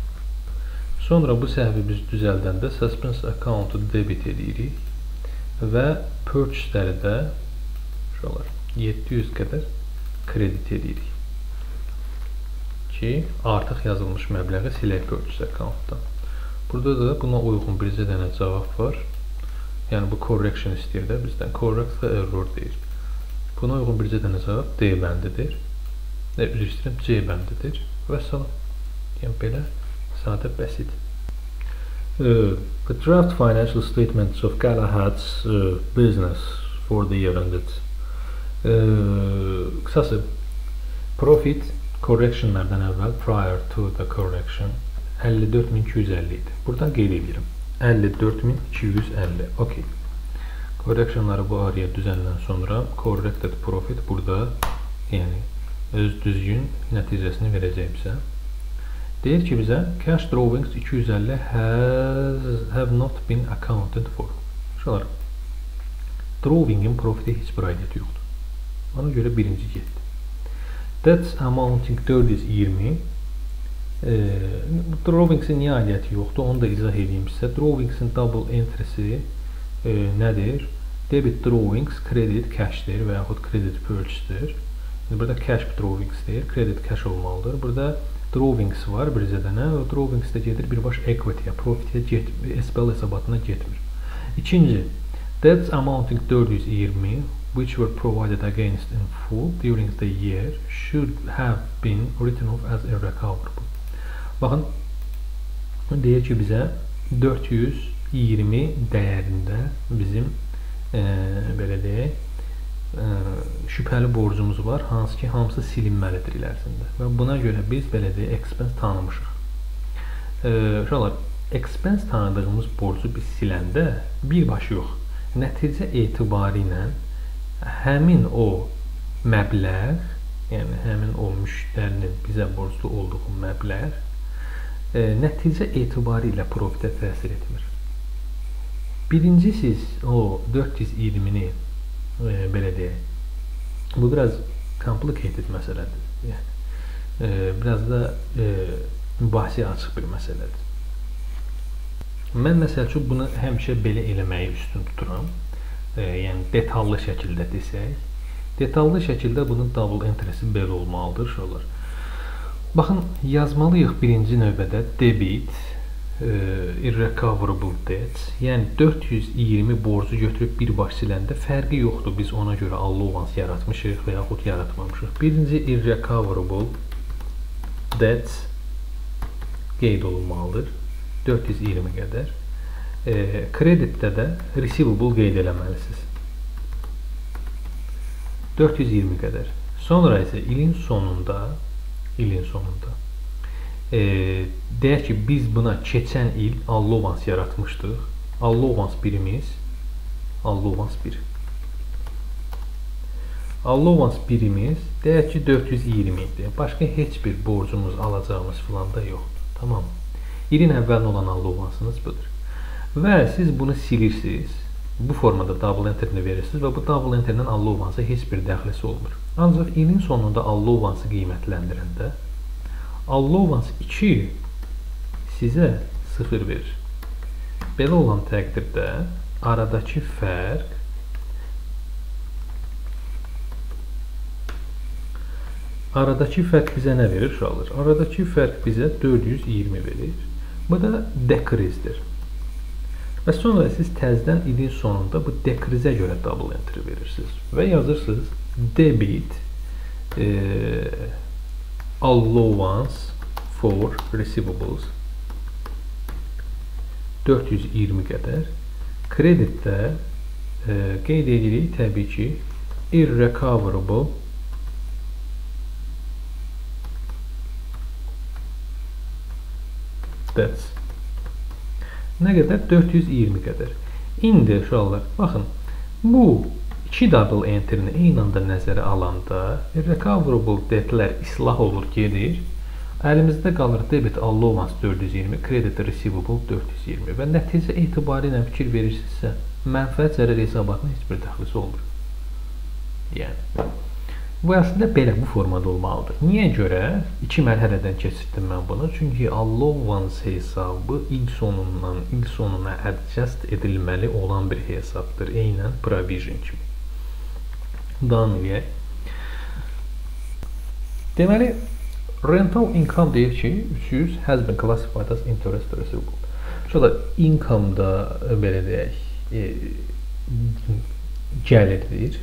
Sonra bu səhvi biz düzəldəndə suspense account-u debit edirik və purchase-ləri də Şuralar 700 qədər kredit edirik ki, artıq yazılmış məbləği silək purchase account-dan. Burada da buna uyğun bircə dənə cavab var. Yəni bu correction istəyir də bizdən. Correct və error deyir. Buna uyğun bircə dənə cavab D bəndidir. E, üzr istəyirəm, C bəndidir. Və salam. Yəni belə sadə, bəsit. Uh, the draft financial statements of Galahad's uh, business for the year ended qısası profit correctionlardan əvvəl prior to the correction 54250 idi. Buradan qeyd edirəm. 54250. Okay. Correctionları bu araya düzəndən sonra corrected profit burada yəni öz düzgün nəticəsini verəcək bizə. Deyir ki bizə cash drawings 250 has have not been accounted for. Şular. Drawingin profitə heç bir aidiyyəti yoxdur. Ona görə birinci getdi. That's amounting 420 e, Drawings-in niyə aidiyyəti yoxdur? Onu da izah edeyim sizə. Drawings-in double entry-si e, nədir? Debit drawings, credit cash-dir və yaxud credit purchase-dir. Burada cash drawings deyir, credit cash olmalıdır. Burada drawings var bircə dənə. O drawings də gedir birbaş equity-yə, profit-yə getmir, SPL hesabatına getmir. İkinci, debts amounting 420 which were provided against in full during the year should have been written off as irrecoverable. Baxın, deyir ki, bizə 420 dəyərində bizim e, belə deyək, e, şübhəli borcumuz var, hansı ki, hamısı silinməlidir ilərisində. Və buna görə biz belə deyək, expense tanımışıq. E, uşaqlar, expense tanıdığımız borcu biz siləndə birbaşa yox, nəticə etibari ilə həmin o məbləğ, yəni həmin o müştərinin bizə borclu olduğu məbləğ e, nəticə etibarı ilə profitə təsir etmir. Birinci siz o 420-ni e, belə deyək. Bu biraz complicated məsələdir. Yəni e, biraz da e, mübahisə açıq bir məsələdir. Mən məsəl üçün bunu həmişə belə eləməyi üstün tuturam e, yəni detallı şəkildə desək, detallı şəkildə bunun double entry-si belə olmalıdır uşaqlar. Baxın, yazmalıyıq birinci növbədə debit irrecoverable debts, yəni 420 borcu götürüb birbaş siləndə fərqi yoxdur. Biz ona görə allowance yaratmışıq və yaxud yaratmamışıq. Birinci irrecoverable debts qeyd olunmalıdır. 420 qədər e, kreditdə də receivable qeyd eləməlisiniz. 420 qədər. Sonra isə ilin sonunda ilin sonunda e, deyək ki, biz buna keçən il allowance yaratmışdıq. Allowance birimiz allowance 1. Allowance birimiz Deyək ki 420 idi. Başqa heç bir borcumuz, alacağımız filan da yoxdur. Tamam. İlin əvvəlində olan allovansınız budur. Və siz bunu silirsiniz. Bu formada double enter-ni verirsiniz və bu double enter-dən allovansa heç bir dəxlisi olmur. Ancaq ilin sonunda allovansı qiymətləndirəndə allovans 2 sizə 0 verir. Belə olan təqdirdə aradakı fərq Aradakı fərq bizə nə verir uşaqlar? Aradakı fərq bizə 420 verir. Bu da dekrizdir. Və sonra siz təzədən ilin sonunda bu dekrizə görə double entry verirsiniz və yazırsınız debit e, allowance for receivables 420 qədər kreditdə e, qeyd edirik təbii ki irrecoverable debts. Nə qədər? 420 qədər. İndi uşaqlar, baxın, bu iki double enter-ni eyni anda nəzərə alanda recoverable debtlər islah olur, gedir. Əlimizdə qalır debit allowance 420, credit receivable 420 və nəticə etibarilə fikir verirsinizsə, mənfəət zərər hesabatına heç bir dəxlisi olmur. Yəni Bu əslində belə bu formada olmalıdır. Niyə görə? İki mərhələdən keçirdim mən bunu. Çünki allowance hesabı ilk sonundan ilk sonuna adjust edilməli olan bir hesabdır. Eynən provision kimi. Edək. Deməli, rental income deyir ki, 300 has been classified as interest receivable. Şurada income-da belə deyək, e, gəlirdir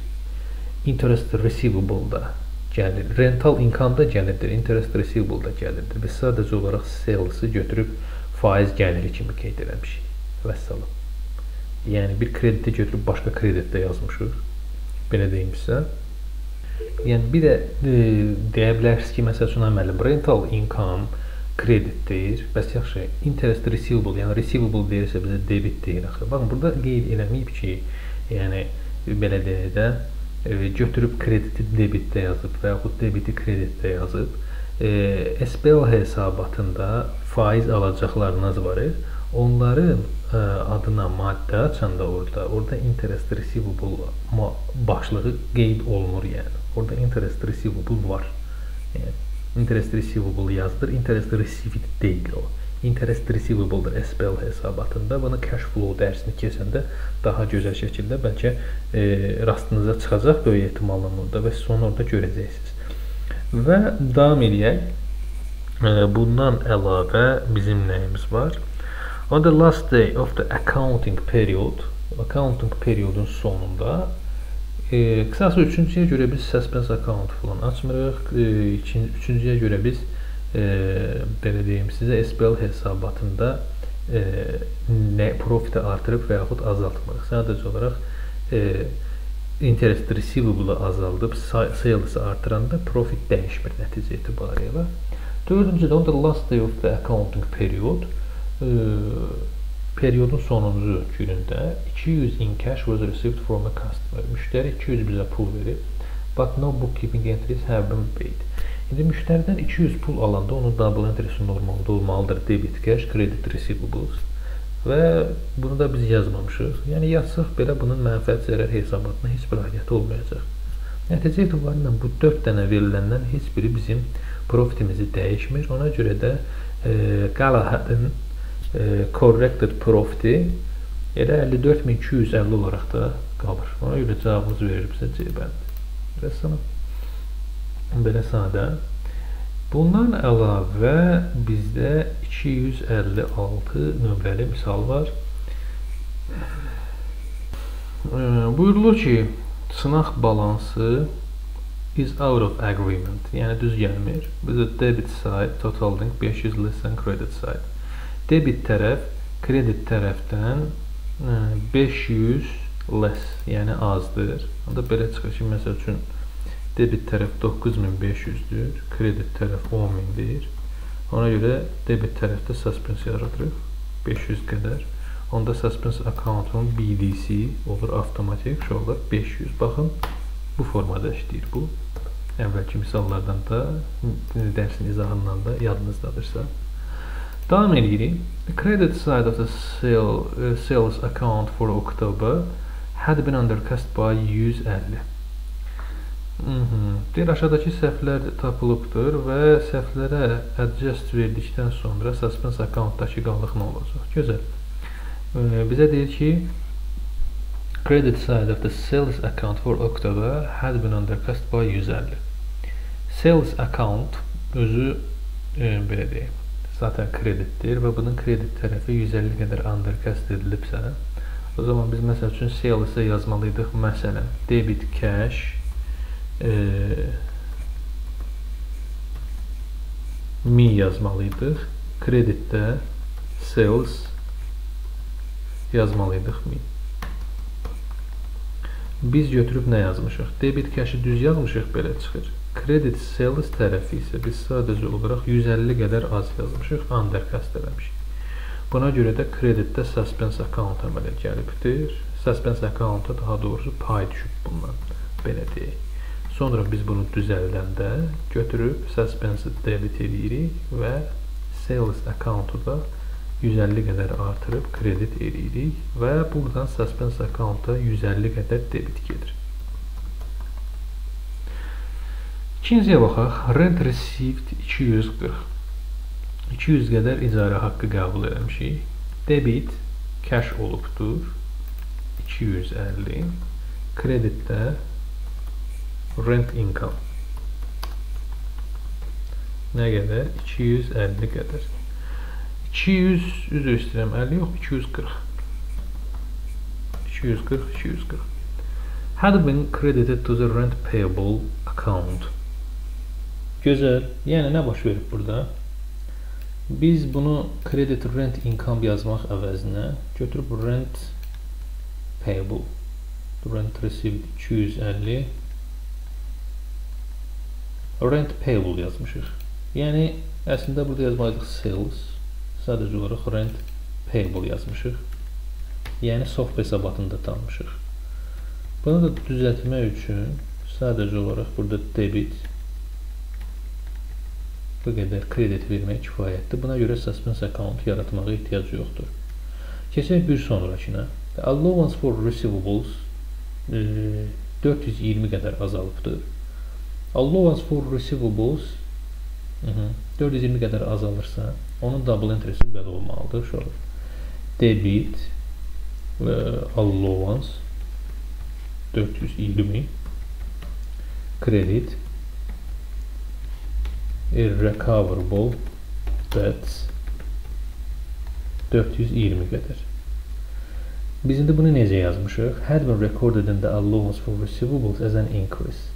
interest receivable-da gəlir. Rental income-da gəlirdir, interest receivable-da gəlirdir. Biz sadəcə olaraq sales-ı götürüb faiz gəliri kimi qeyd eləmişik. Vəssalam. Yəni bir krediti götürüb başqa kreditdə yazmışıq. Belə deyimsə. Yəni bir də e, deyə bilərsiniz ki, məsəl üçün əməlim rental income kreditdir. Bəs yaxşı, interest receivable, yəni receivable deyirsə bizə debit deyir axı. Baxın, burada qeyd eləməyib ki, yəni belə deyək də, e, götürüb krediti debitdə yazıb və yaxud debiti kreditdə yazıb e, SPL hesabatında faiz alacaqlarınız var. Onların e, adına maddə açanda orada, orada interest receivable başlığı qeyd olunur yəni. Orada interest receivable var. Yəni interest receivable yazılır, interest received deyil o interest receivable-dır SPL hesabatında. Bunu cash flow dərsini keçəndə daha gözəl şəkildə bəlkə e, rastınıza çıxacaq böyük ehtimalla orada və siz onu orada görəcəksiniz. Və davam edək. E, bundan əlavə bizim nəyimiz var? On the last day of the accounting period, accounting periodun sonunda e, qısası üçüncüyə görə biz suspense account falan açmırıq. E, üçüncüyə görə biz e, belə deyim, sizə SPL hesabatında e, nə profiti artırıb və yaxud azaltmırıq. Sadəcə olaraq e, interest receivable azaldıb sales-ı artıranda profit dəyişmir nəticə etibarilə. Dördüncüdə on the last day of the accounting period e, periodun sonuncu günündə 200 in cash was received from a customer. Müştəri 200 bizə pul verib, but no bookkeeping entries have been paid. İndi müştəridən 200 pul alanda onun double entry-si normalda olmalıdır. Debit cash, credit receivables və bunu da biz yazmamışıq. Yəni yazsaq belə bunun mənfəət zərər hesabatına heç bir aidiyyəti olmayacaq. Nəticə etibarilə bu 4 dənə veriləndən heç biri bizim profitimizi dəyişmir. Ona görə də e, Galahadın e, corrected profiti elə 54250 olaraq da qalır. Ona görə cavabımız verir bizə C bəndi. Rəssamım belə sadə. Bundan əlavə bizdə 256 nömrəli misal var. Buyurulur ki, sınaq balansı is out of agreement. Yəni düz gəlmir. Bizdə debit side totaling 500 less than credit side. Debit tərəf kredit tərəfdən 500 less, yəni azdır. Onda belə çıxır ki, məsəl üçün Debit tərəf 9500-dür, kredit tərəf 10000-dir. Ona görə debit tərəfdə suspense yaradırıq 500 qədər. Onda suspense accountun BDC olur avtomatik, şu olur 500. Baxın, bu formada işləyir bu. Əvvəlki misallardan da, dərsin izahından da yadınızdadırsa. Davam edirik. The credit side of the sale, uh, sales account for October had been undercast by 150. Deyir, aşağıdakı səhvlər tapılıbdır və səhvlərə adjust verdikdən sonra suspense accountdakı qalıq nə olacaq? Gözəl. E, bizə deyir ki, credit side of the sales account for October had been undercast by 150. Sales account özü e, belə deyim, zaten kreditdir və bunun kredit tərəfi 150 qədər undercast edilibsə, o zaman biz məsəl üçün sales-ə yazmalıydıq, məsələn, debit cash e, mi yazmalıydıq. Kreditdə sales yazmalıydıq mi. Biz götürüb nə yazmışıq? Debit cash-ı düz yazmışıq, belə çıxır. Credit sales tərəfi isə biz sadəcə olaraq 150 qədər az yazmışıq, undercast eləmişik. Buna görə də kreditdə suspense account əmələ gəlibdir. Suspense account-a daha doğrusu pay düşüb bundan, belə deyək. Sonra biz bunu düzəldəndə götürüb suspense debit edirik və sales account-u da 150 qədər artırıb kredit edirik və buradan suspense account-a 150 qədər debit gedir. İkinciyə baxaq. Rent received 240. 200 qədər icarə haqqı qəbul eləmişik. Debit cash olubdur. 250. Kreditdə rent income nə qədər? 250 qədər 200 üzr istəyirəm 50 yox 240 240 240 had been credited to the rent payable account gözəl yəni nə baş verib burada biz bunu credit rent income yazmaq əvəzinə götürüb rent payable rent received 250 rent payable yazmışıq. Yəni əslində burada yazmalıyıq sales. Sadəcə olaraq rent payable yazmışıq. Yəni soft hesabatında tanımışıq. Bunu da düzəltmək üçün sadəcə olaraq burada debit bu qədər kredit vermək kifayətdir. Buna görə suspense account yaratmağa ehtiyac yoxdur. Keçək bir sonrakına. Allowance for receivables e, 420 qədər azalıbdır. Allowance for receivables Hı -hı. 420 qədər azalırsa, onun double interest belə olmalıdır. Şöyle. Debit və allowance 420 credit irrecoverable debts 420 qədər. Biz indi bunu necə yazmışıq? Had been recorded in the allowance for receivables as an increase.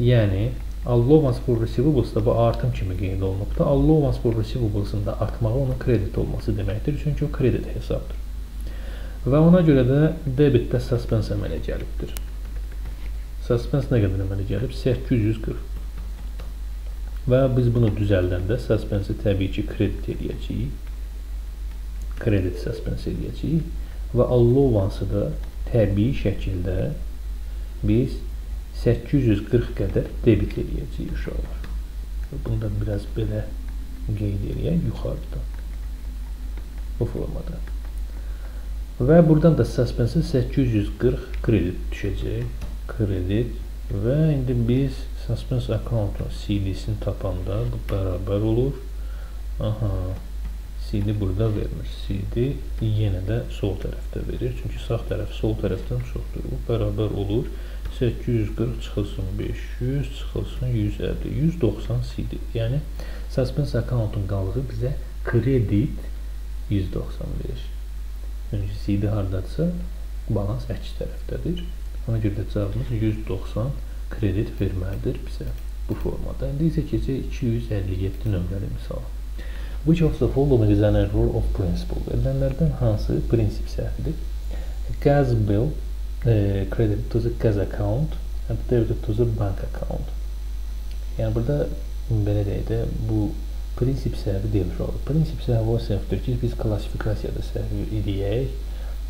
Yəni allowance for receivables da bu artım kimi qeyd olunubdur. Allowance for receivables-ın da artmağı onun kredit olması deməkdir. Çünki o kredit hesabdır. Və ona görə də debitdə suspense əmələ gəlibdir. Suspense nə qədər əmələ gəlib? 840. Və biz bunu düzəldəndə suspense təbii ki, kredit eləyəcəyik. Kredit suspense eləyəcəyik və allowance-ı da təbii şəkildə biz 840 qədər debit eləyəcəyik uşaqlar. Bunu da biraz belə qeyd eləyək yuxarıdan. Bu formada. Və buradan da suspense 840 kredit düşəcək. Kredit və indi biz suspense account-un CD-sini tapanda bu bərabər olur. Aha. CD burada vermir. CD yenə də sol tərəfdə verir. Çünki sağ tərəf sol tərəfdən çoxdur. Bu bərabər olur. 840 çıxılsın 500, çıxılsın 150, 190 CD. Yəni suspense account-un qalığı bizə kredit 190 verir. Çünki CD hardadırsa, balans əks tərəfdədir. Ona görə də cavabımız 190 kredit verməlidir bizə bu formada. İndi isə keçək 257 nömrəli misal. Which of the following is an error of principle? Verilənlərdən hansı prinsip səhvidir? Gas bill e, credit to the cash account and debit to the bank account. Yəni burada belə deyək də bu prinsip səhvi demiş olur. Prinsip səhvi o səhvdir ki, biz klassifikasiyada səhv eləyək.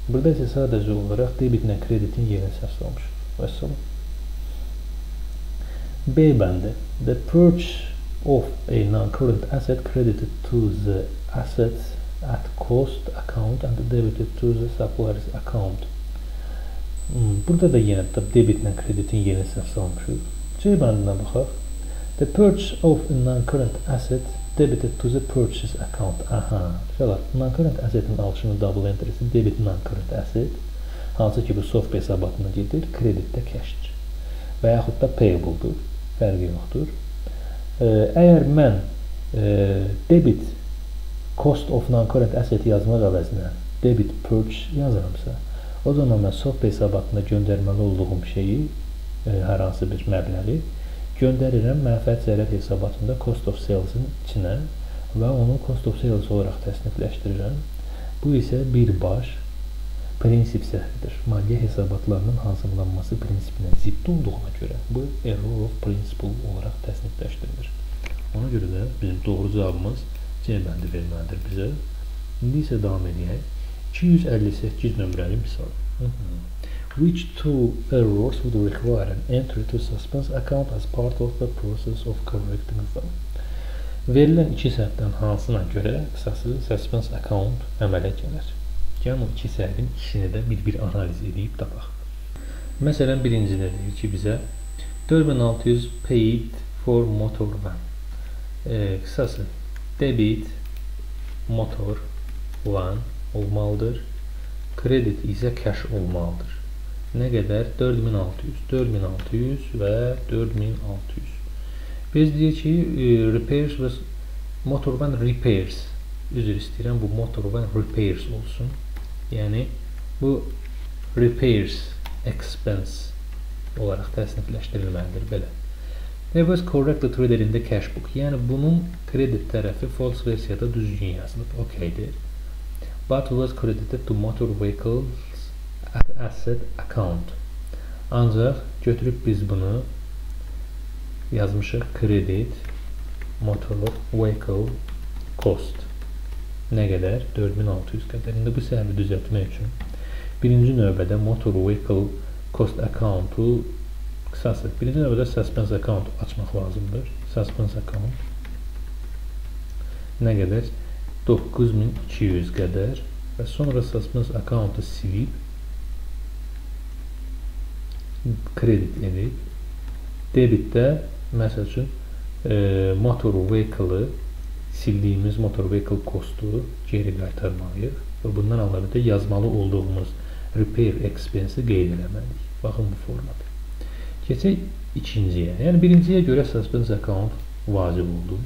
Burada isə sadəcə olaraq debitlə kreditin yerinə səslənmiş. Vəssalam. B bəndi. The purchase of a non-current asset credited to the assets at cost account and debited to the supplier's account. Hmm, burada da yenə debitlə kreditin səhv salmışıq. C bəndinə baxaq. The purchase of a non-current asset debited to the purchase account. Aha. Uşaqlar, non-current assetin alışının double entry'si debit non-current asset. Hansı ki bu soft hesabatına gedir, kreditdə cashdir. Və yaxud da payable-dur. Fərqi yoxdur. Əgər mən debit cost of non-current asset yazmaq əvəzinə debit purchase yazıramsa, o zaman mən soft hesabatına göndərməli olduğum şeyi, hər hansı bir məbləği göndərirəm mənfəət zərər hesabatında cost of sales-in içinə və onu cost of sales olaraq təsnifləşdirirəm. Bu isə birbaş prinsip səhvidir. Maliyyə hesabatlarının hazırlanması prinsipinə zidd olduğuna görə bu error of principle olaraq təsnifləşdirilir. Ona görə də bizim doğru cavabımız C bəndi verməlidir bizə. İndi isə davam edək. 258 nömrəli misal. Which two errors would require an entry to suspense account as part of the process of correcting them? Verilən iki səhvdən hansına görə qısası suspense account əmələ gəlir? Gəlin o iki səhvin ikisini də bir-bir analiz edib tapaq. Məsələn, birincidə deyir ki, bizə 4600 paid for motor van. E, qısası debit motor van olmalıdır. Kredit isə cash olmalıdır. Nə qədər? 4600, 4600 və 4600. Biz deyək ki, e, repairs və motor van repairs. Üzr istəyirəm, bu motor van repairs olsun. Yəni bu repairs expense olaraq təsnifləşdirilməlidir belə. There was correctly treated in the cash book. Yəni bunun kredit tərəfi false versiyada düzgün yazılıb. Okeydir. But was credited to motor vehicles asset account. Ancaq götürüb biz bunu yazmışıq credit motor vehicle cost nə qədər? 4600 qədər. İndi bu səhvi düzəltmək üçün birinci növbədə motor vehicle cost account-u qısası. Birinci növbədə suspense account açmaq lazımdır. Suspense account nə qədər? 9200 qədər və sonra suspense account-u silib kredit edib debitdə məsəl üçün e, motor vehicle-ı sildiyimiz motor vehicle costu geri qaytarmalıyıq və bundan əlavə yazmalı olduğumuz repair expense-i qeyd eləməliyik. Baxın bu formada. Keçək ikinciyə. Yəni birinciyə görə suspense account vacib oldu.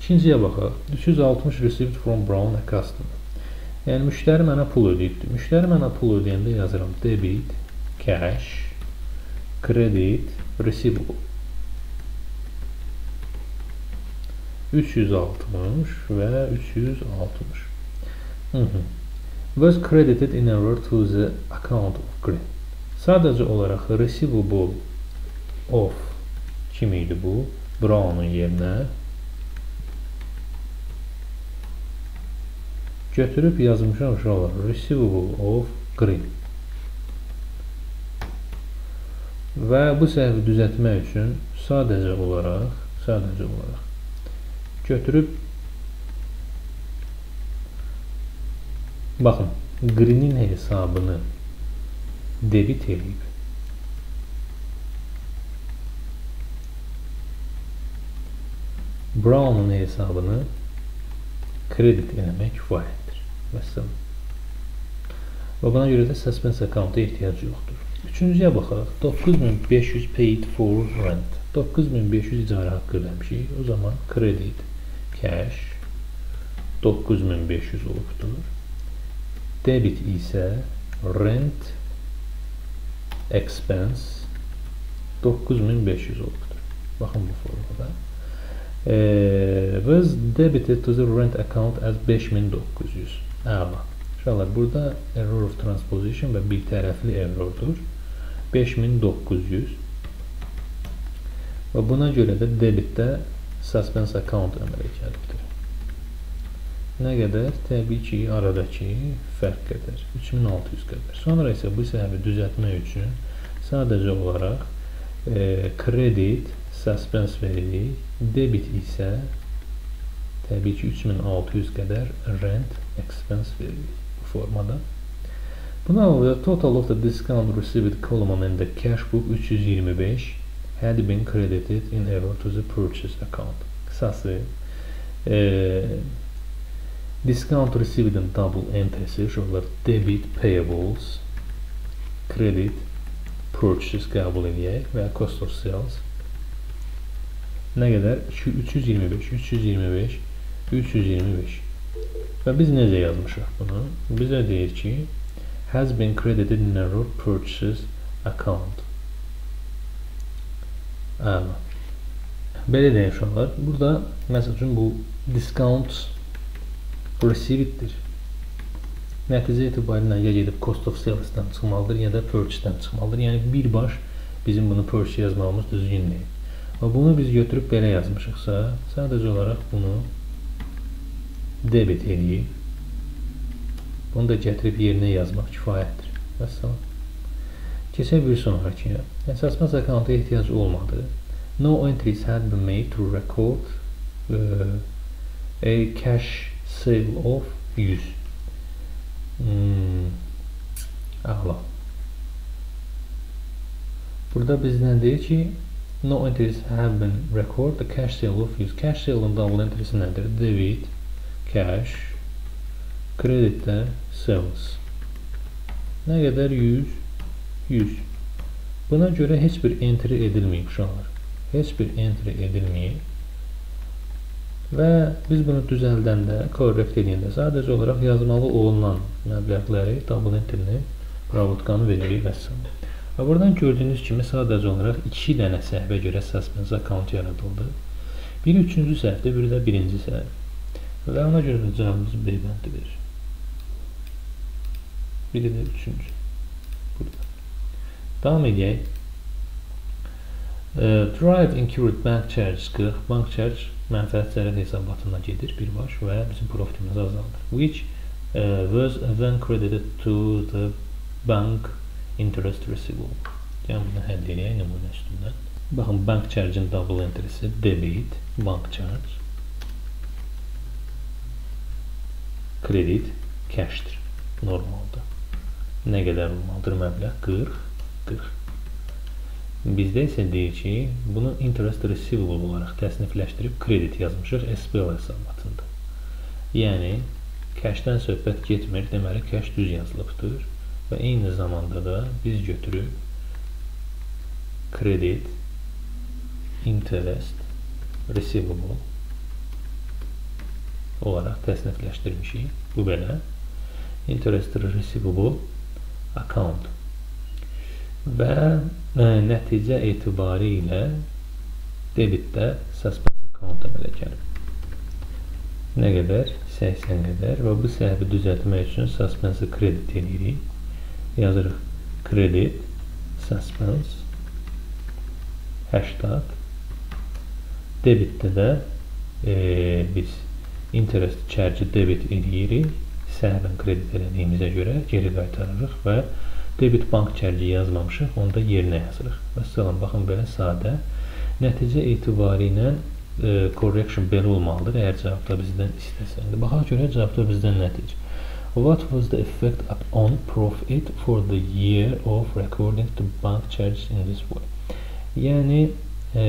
İkinciyə baxaq. 360 received from Brown a customer. Yəni müştəri mənə pul ödəyibdir. Müştəri mənə pul ödəyəndə yazıram debit, cash, credit, receivable. 360 və 360. Hı -hı. Was credited in error to the account of green. Sadəcə olaraq receivable of kim idi bu? Brown'un yerinə götürüb yazmışam uşaqlar. Receivable of green. Və bu səhvi düzəltmək üçün sadəcə olaraq, sadəcə olaraq götürüb baxın Green'in hesabını debit eləyib Brown'un hesabını kredit eləmək kifayətdir. Məsələn. Və buna görə də suspense account-a ehtiyac yoxdur. Üçüncüyə baxaq. 9500 paid for rent. 9500 icarə haqqı vermişik. O zaman kredit cash 9500 olubdur. Debit isə rent expense 9500 olubdur. Baxın bu formada. E, was debited to the rent account as 5900. Əla. Uşaqlar, burada error of transposition və bir tərəfli errordur. 5900 və buna görə də debitdə suspense account əmələ gəlibdir. Nə qədər? Təbii ki, aradakı fərq qədər. 3600 qədər. Sonra isə bu səhvi düzəltmək üçün sadəcə olaraq e, credit suspense veririk. Debit isə təbii ki 3600 qədər rent expense veririk bu formada. Buna əlavə total of the discount received column in the cash book 325 had been credited in error to the purchase account. Qısası e, discount received-in double entrysi şunlar debit payables credit purchase qəbul edək və cost of sales nə qədər? 325, 325, 325 və biz necə yazmışıq bunu? Bizə deyir ki has been credited in error purchase account Əla. Belə deyək uşaqlar. Burada məsəl üçün bu discount receiveddir. Nəticə etibarilə ya gedib cost of sales-dən çıxmalıdır, ya da purchase-dən çıxmalıdır. Yəni birbaş bizim bunu purchase yazmağımız düzgün deyil. Və bunu biz götürüb belə yazmışıqsa, sadəcə olaraq bunu debit edib bunu da gətirib yerinə yazmaq kifayətdir. Vəssalam. Keçək bir sonrakıya. Əsasmaz akkaunt'a ehtiyac olmadı. No entries had been made to record uh, a cash sale of 100. Hmm. Əla. Burada bizdən deyir ki, no entries have been record the cash sale of 100. Cash sale'ın double entry'si nədir? Debit, cash, kreditdə sales. Nə qədər? 100. 100. Buna görə heç bir entry edilməyib uşaqlar. Heç bir entry edilməyib. Və biz bunu düzəldəndə, korrekt edəndə sadəcə olaraq yazmalı olunan məbləğləri, double entry-ni, pravutkanı veririk və s. Və buradan gördüyünüz kimi sadəcə olaraq iki dənə səhvə görə suspense account yaradıldı. Biri üçüncü səhvdir, biri də birinci səhv. Və ona görə də cavabımız B bəndidir. Biri də üçüncü. Davam edək. Drive incurred bank charge 40. Bank charge mənfəət zərər hesabatına gedir birbaş və bizim profitimiz azaldır. Which uh, was then credited to the bank interest receivable. Yəni bunu həll edək nümunə üstündən. Baxın, bank charge-in double entry'si debit, bank charge. Kredit, cashdir normalda. Nə qədər olmalıdır məbləğ? 40 40. Bizdə isə deyir ki, bunu interest receivable olaraq təsnifləşdirib kredit yazmışıq SPL hesabatında. Yəni, kəşdən söhbət getmir, deməli, kəş düz yazılıbdır və eyni zamanda da biz götürüb kredit, interest, receivable olaraq təsnifləşdirmişik. Bu belə. Interest receivable account və ə, e, nəticə etibarı ilə debitdə suspense account əmələ gəlir. Nə qədər? 80 qədər və bu səhvi düzəltmək üçün suspense kredit edirik. Yazırıq kredit suspense 80 debitdə də e, biz interest charge debit edirik. Səhvən kredit elədiyimizə görə geri qaytarırıq və debit bank çərci yazmamışıq, onu da yerinə yazırıq. Məsələn, baxın belə sadə. Nəticə etibarı ilə e, correction belə olmalıdır, əgər cavabda bizdən istəsəndə. Baxaq görə cavabda bizdən nədir? What was the effect on profit for the year of recording the bank charge in this way? Yəni, e,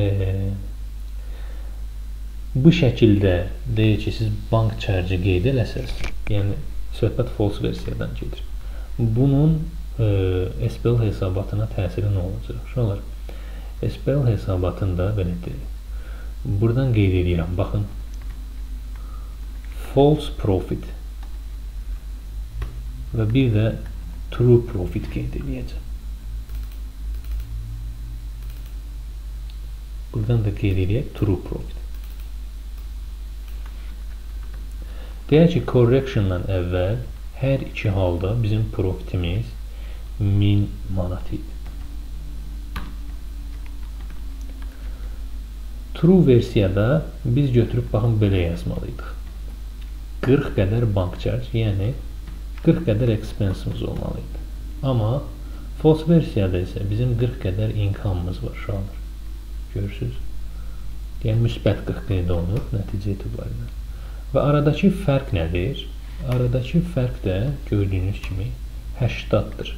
bu şəkildə deyir ki, siz bank charge qeyd eləsəz, yəni söhbət false versiyadan gedir. Bunun e, SPL hesabatına təsiri nə olacaq? Uşaqlar, SPL hesabatında belə deyil. Buradan qeyd edirəm, baxın. False profit və bir də true profit qeyd edəcəm. Buradan da qeyd edək true profit. Deyək ki, correction-dan əvvəl hər iki halda bizim profitimiz 1000 manat idi. True versiyada biz götürüb baxın belə yazmalıydıq. 40 qədər bank charge, yəni 40 qədər expense-imiz olmalı idi. Amma False versiyada isə bizim 40 qədər income'ımız var uşaqlar. Görürsüz? Yəni müsbət 40 qeyd olunub nəticə etibarilə. Və aradakı fərq nədir? Aradakı fərq də gördüyünüz kimi 80-dır.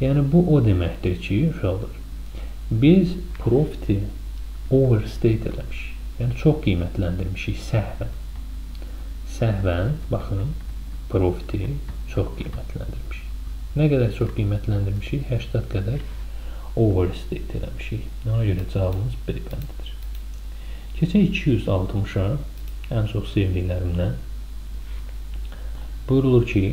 Yəni bu o deməkdir ki, uşaqlar, biz profiti overstate eləmişik. Yəni çox qiymətləndirmişik səhvən. Səhvən, baxın, profiti çox qiymətləndirmişik. Nə qədər çox qiymətləndirmişik? 80 qədər overstate eləmişik. Ona görə cavabımız B bəndidir. Keçək 260-a, ən çox sevdiklərimdən. Buyurulur ki,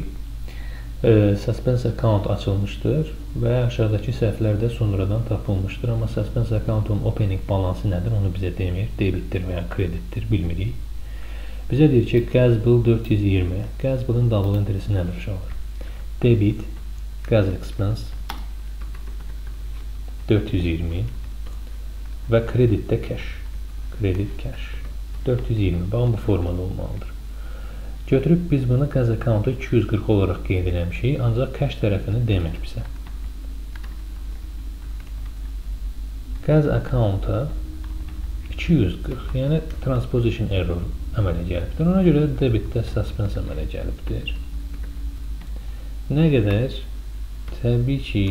suspense account açılmışdır və aşağıdakı səhvlərdə sonradan tapılmışdır. Amma suspense accountun opening balansı nədir, onu bizə demir. Debitdir və ya kreditdir, bilmirik. Bizə deyir ki, Gazbill 420. Gazbillin double entry'si nədir uşaqlar? Debit, Gaz expense 420 və kreditdə cash. Kredit cash 420. Baxın bu formada olmalıdır. Götürüb biz bunu qaz accountu 240 olaraq qeyd eləmişik, ancaq cash tərəfini demir bizə. Qaz accounta 240, yəni transposition error əmələ gəlibdir. Ona görə də debitdə suspense əmələ gəlibdir. Nə qədər? Təbii ki,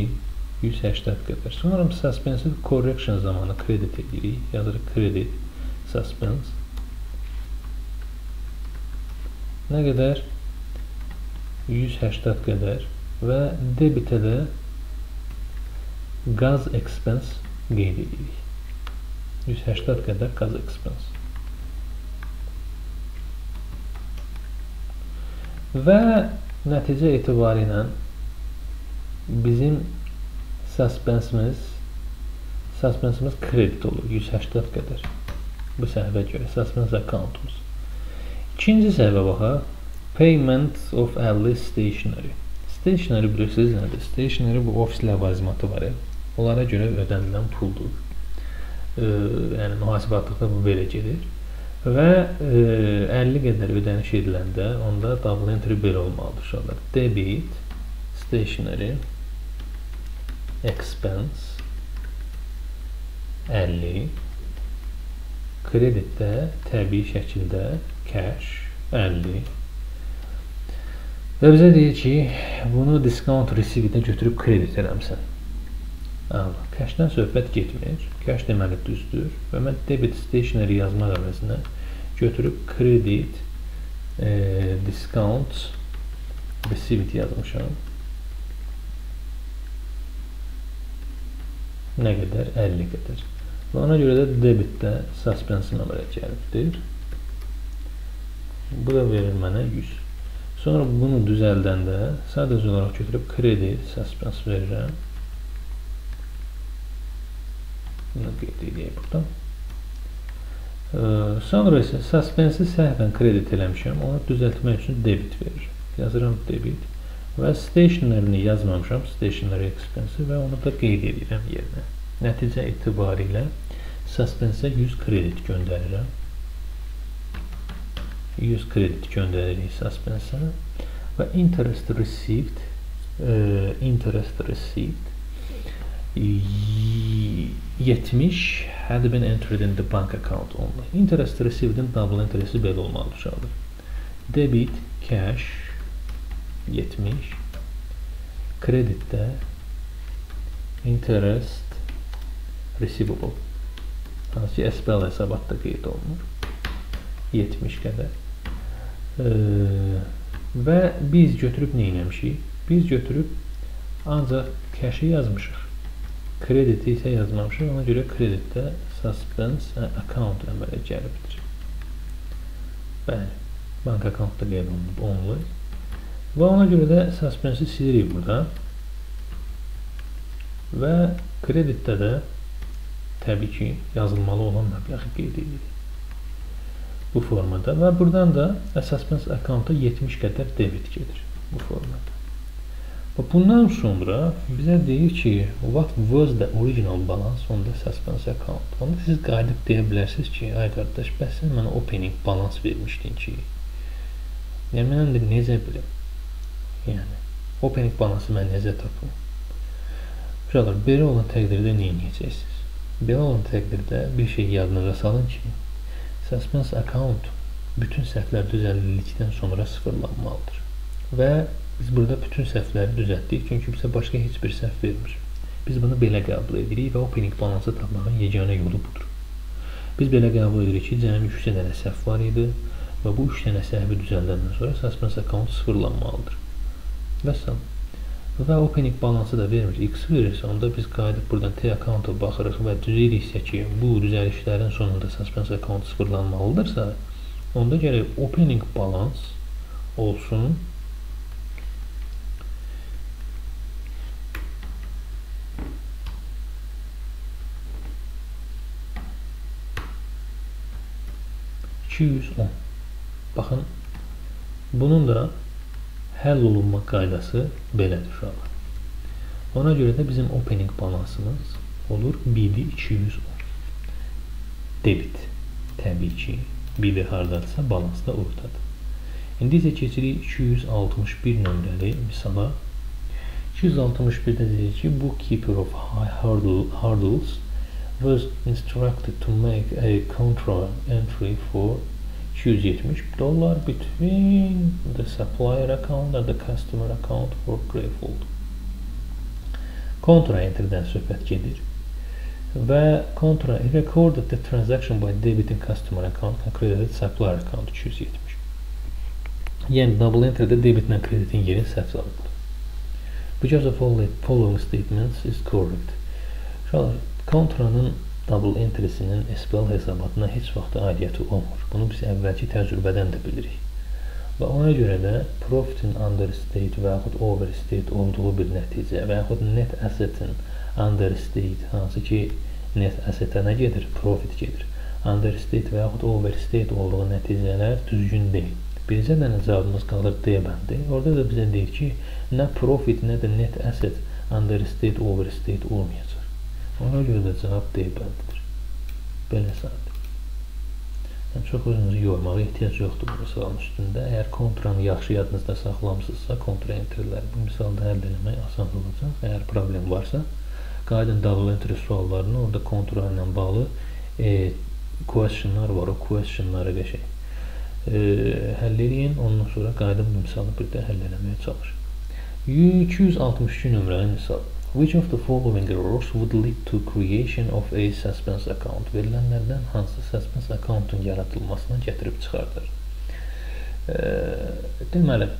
180 qədər. Sonra suspense correction zamanı kredit edirik. Yazırıq kredit suspense nə qədər 180 qədər və debitə də qaz expense qeyd edirik. 180 qədər qaz expense. Və nəticə etibarı ilə bizim suspensimiz suspensimiz kredit olur 180 qədər. Bu səhvə görə suspense accountımız. İkinci səhvə baxaq. Payment of Alice Stationery. Stationery bilirsiniz nədir? Stationery bu ofis ləvazimatı var ya. Onlara görə ödənilən puldur. E, yəni mühasibatlıqda bu belə gedir. Və e, 50 qədər ödəniş ediləndə onda double entry belə olmalıdır uşaqlar. Debit stationery expense 50 kreditdə təbii şəkildə cash 50 və bizə deyir ki, bunu discount receipt-də götürüb kredit eləmsən. Amma cash-dən söhbət getmir. Cash deməli düzdür və mən debit stationery yazmaq əvəzinə götürüb kredit e, discount receipt yazmışam. Nə qədər? 50 qədər. Və ona görə də debitdə suspension əmələ gəlibdir. Bu da verir mənə 100. Sonra bunu düzəldəndə sadəcə olaraq götürüb kredi suspense verirəm. Bunu qeyd edəyək buradan. Sonra isə suspense səhvən kredit eləmişəm. Onu düzəltmək üçün debit verir. Yazıram debit və stationerini yazmamışam, stationery expense və onu da qeyd edirəm yerinə. Nəticə etibarilə suspense 100 kredit göndərirəm. 100 kredit göndəririk suspense və interest received e, interest received 70 had been entered in the bank account only. Interest received-in double entry'si belə olmalıdır uşaqlar. Debit cash 70 kreditdə interest receivable hansı ki, SPL hesabatda qeyd olunur. 70 qədər. Və biz götürüb nə etmişik? Biz götürüb ancaq cash-i yazmışıq. Krediti isə yazmamışıq. Ona görə kreditdə suspense account əmələ gəlibdir. Bəli, bank accountda qeyd olunub onlu. Və ona görə də suspense-i silirik burada. Və kreditdə də təbii ki, yazılmalı olan məbləği qeyd edirik bu formada və buradan da assessment account-a 70 qədər debit gedir bu formada. Və bundan sonra bizə deyir ki, what was the original balance on the suspense account? Onda siz qayıdıb deyə bilərsiniz ki, ay qardaş, bəs sən mənə opening balance vermişdin ki, yəni mən də necə bilim? Yəni, opening balansı mən necə tapım? Uşaqlar, belə olan təqdirdə nə edəcəksiniz? Belə olan təqdirdə bir şey yadınıza salın ki, suspense account bütün səhvlər düzəldildikdən sonra sıfırlanmalıdır. Və biz burada bütün səhvləri düzəltdik, çünki bizə başqa heç bir səhv vermir. Biz bunu belə qəbul edirik və opening balansı tapmağın yeganə yolu budur. Biz belə qəbul edirik ki, cəmi 3 dənə səhv var idi və bu 3 dənə səhvi düzəldəndən sonra suspense account sıfırlanmalıdır. Vəssalam. Və opening balansı da vermir. X verirsə, onda biz qayıdıb buradan T account-a baxırıq və düzəliriksə ki, bu düzəlişlərin sonunda suspense account sıfırlanmalıdırsa, onda gərək opening balans olsun 210. Baxın, bunun da həll olunma qaydası belədir uşaqlar. Ona görə də bizim opening balansımız olur 1 210. Debit. Təbii ki, 1 hardadırsa balans da oradadır. İndi isə keçirik 261 nömrəli misala. 261-də deyir ki, bookkeeper of hurdles was instructed to make a control entry for 270 dollar between the supplier account and the customer account for Greyfold. Kontra enter'dən söhbət gedir. Və kontra recorded the transaction by debiting customer account and credited supplier account 270. Yəni double enter'də debitlə kreditin yeri səhv salınır. Because of all the following statements is correct. Uşaqlar, kontranın double entry-sinin SQL hesabatına heç vaxt aidiyyəti olmur. Bunu biz əvvəlki təcrübədən də bilirik. Və ona görə də profitin understate və yaxud overstate olduğu bir nəticə və yaxud net asset-in understate hansı ki net asset-ə nə gedir? Profit gedir. Understate və yaxud overstate olduğu nəticələr düzgün deyil. Birinci dənə cavabımız qalır D bəndi. Orada da bizə deyir ki, nə profit, nə də net asset understate, overstate olmayacaq. Ona görə də cavab D bəndidir. Belə sadə. Yəni, çox özünüzü yormağa ehtiyac yoxdur bu misalın üstündə. Əgər kontranı yaxşı yadınızda saxlamısınızsa, kontra enterləri bu misalda həll etmək asan olacaq. Əgər problem varsa, qayıdın double entry suallarını, orada kontra ilə bağlı e, questionlar var, o questionları qəşək e, həll edin, ondan sonra qayıdın bu misalı bir də həll eləməyə çalışın. 262 nömrəli misal. Which of the following errors would lead to creation of a suspense account? Verilənlərdən hansı suspense accountun yaradılmasına gətirib çıxardır? E, deməli,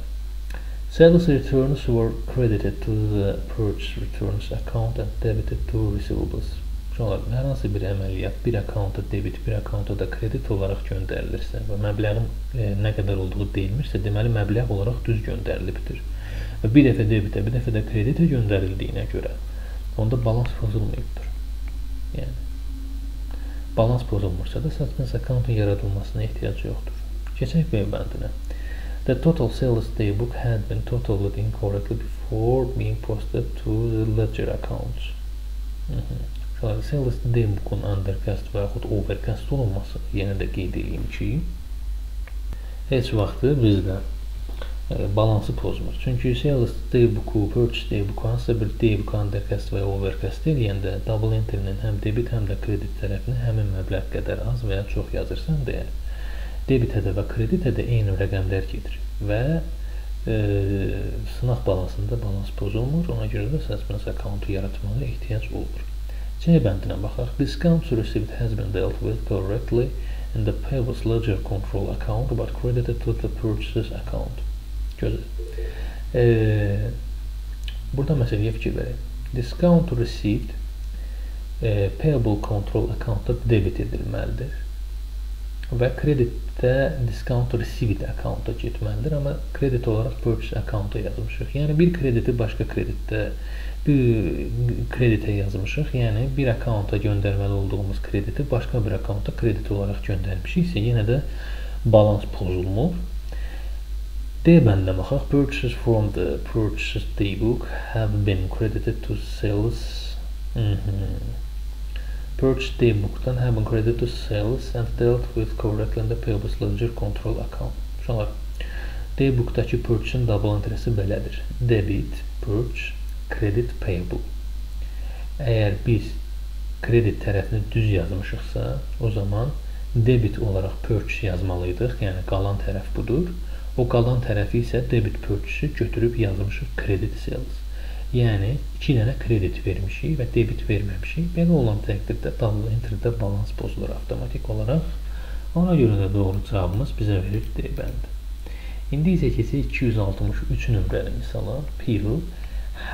sales returns were credited to the purchase returns account and debited to receivables. Uşaqlar, hər hansı bir əməliyyat bir akkauntda debit, bir akkauntda da kredit olaraq göndərilirsə və məbləğin e, nə qədər olduğu deyilmirsə, deməli məbləğ olaraq düz göndərilibdir və bir dəfə debitə, bir dəfə də kreditə göndərildiyinə görə onda balans pozulmayıbdır. Yəni balans pozulmursa da suspense accountun yaradılmasına ehtiyac yoxdur. Keçək B bəndinə. The total sales daybook had been totaled incorrectly before being posted to the ledger accounts. Şöyle sales daybook'un undercast və yaxud overcast olunması yenə də qeyd edeyim ki, heç vaxtı bizdə balansı pozmur. Çünki sales daybook-u, purchase daybook-u hansısa bir daybook undercast və ya overcast eləyəndə double entry-nin həm debit, həm də kredit tərəfinə həmin məbləğ qədər az və ya çox yazırsan deyə debitə də və kreditə də eyni rəqəmlər gedir və e, sınaq balansında balans pozulmur. Ona görə də suspense accountu yaratmağa ehtiyac olmur. C bəndinə baxaq. Discounts received has been dealt with correctly in the payables ledger control account but credited to the purchases account. Gözəl. E, burada məsələyə fikir verək. Discount received e, payable control account-da debit edilməlidir. Və kreditdə discount received account-a getməlidir, amma kredit olaraq purchase account-a yazmışıq. Yəni bir krediti başqa kreditdə bir kreditə yazmışıq. Yəni bir account-a göndərməli olduğumuz krediti başqa bir account-a kredit olaraq göndərmişiksə, yenə də balans pozulmur. D bəndinə baxaq. Purchases from the purchase daybook have been credited to sales. Mm -hmm. Purchase daybook'tan have been credited to sales and dealt with correctly in the payables ledger control account. Uşaqlar, daybook'dakı purchase'in double entry'si belədir. Debit, purchase, credit, payable. əgər biz kredit tərəfini düz yazmışıqsa, o zaman debit olaraq purchase yazmalıydıq. Yəni qalan tərəf budur. O qalan tərəfi isə debit purchase götürüb yazmışıq credit sales. Yəni 2 dənə kredit vermişik və debit verməmişik. Belə olan təqdirdə dalla enterdə balans pozulur avtomatik olaraq. Ona görə də doğru cavabımız bizə verir D bəndi. İndi isə keçək 263 nömrəli misala. People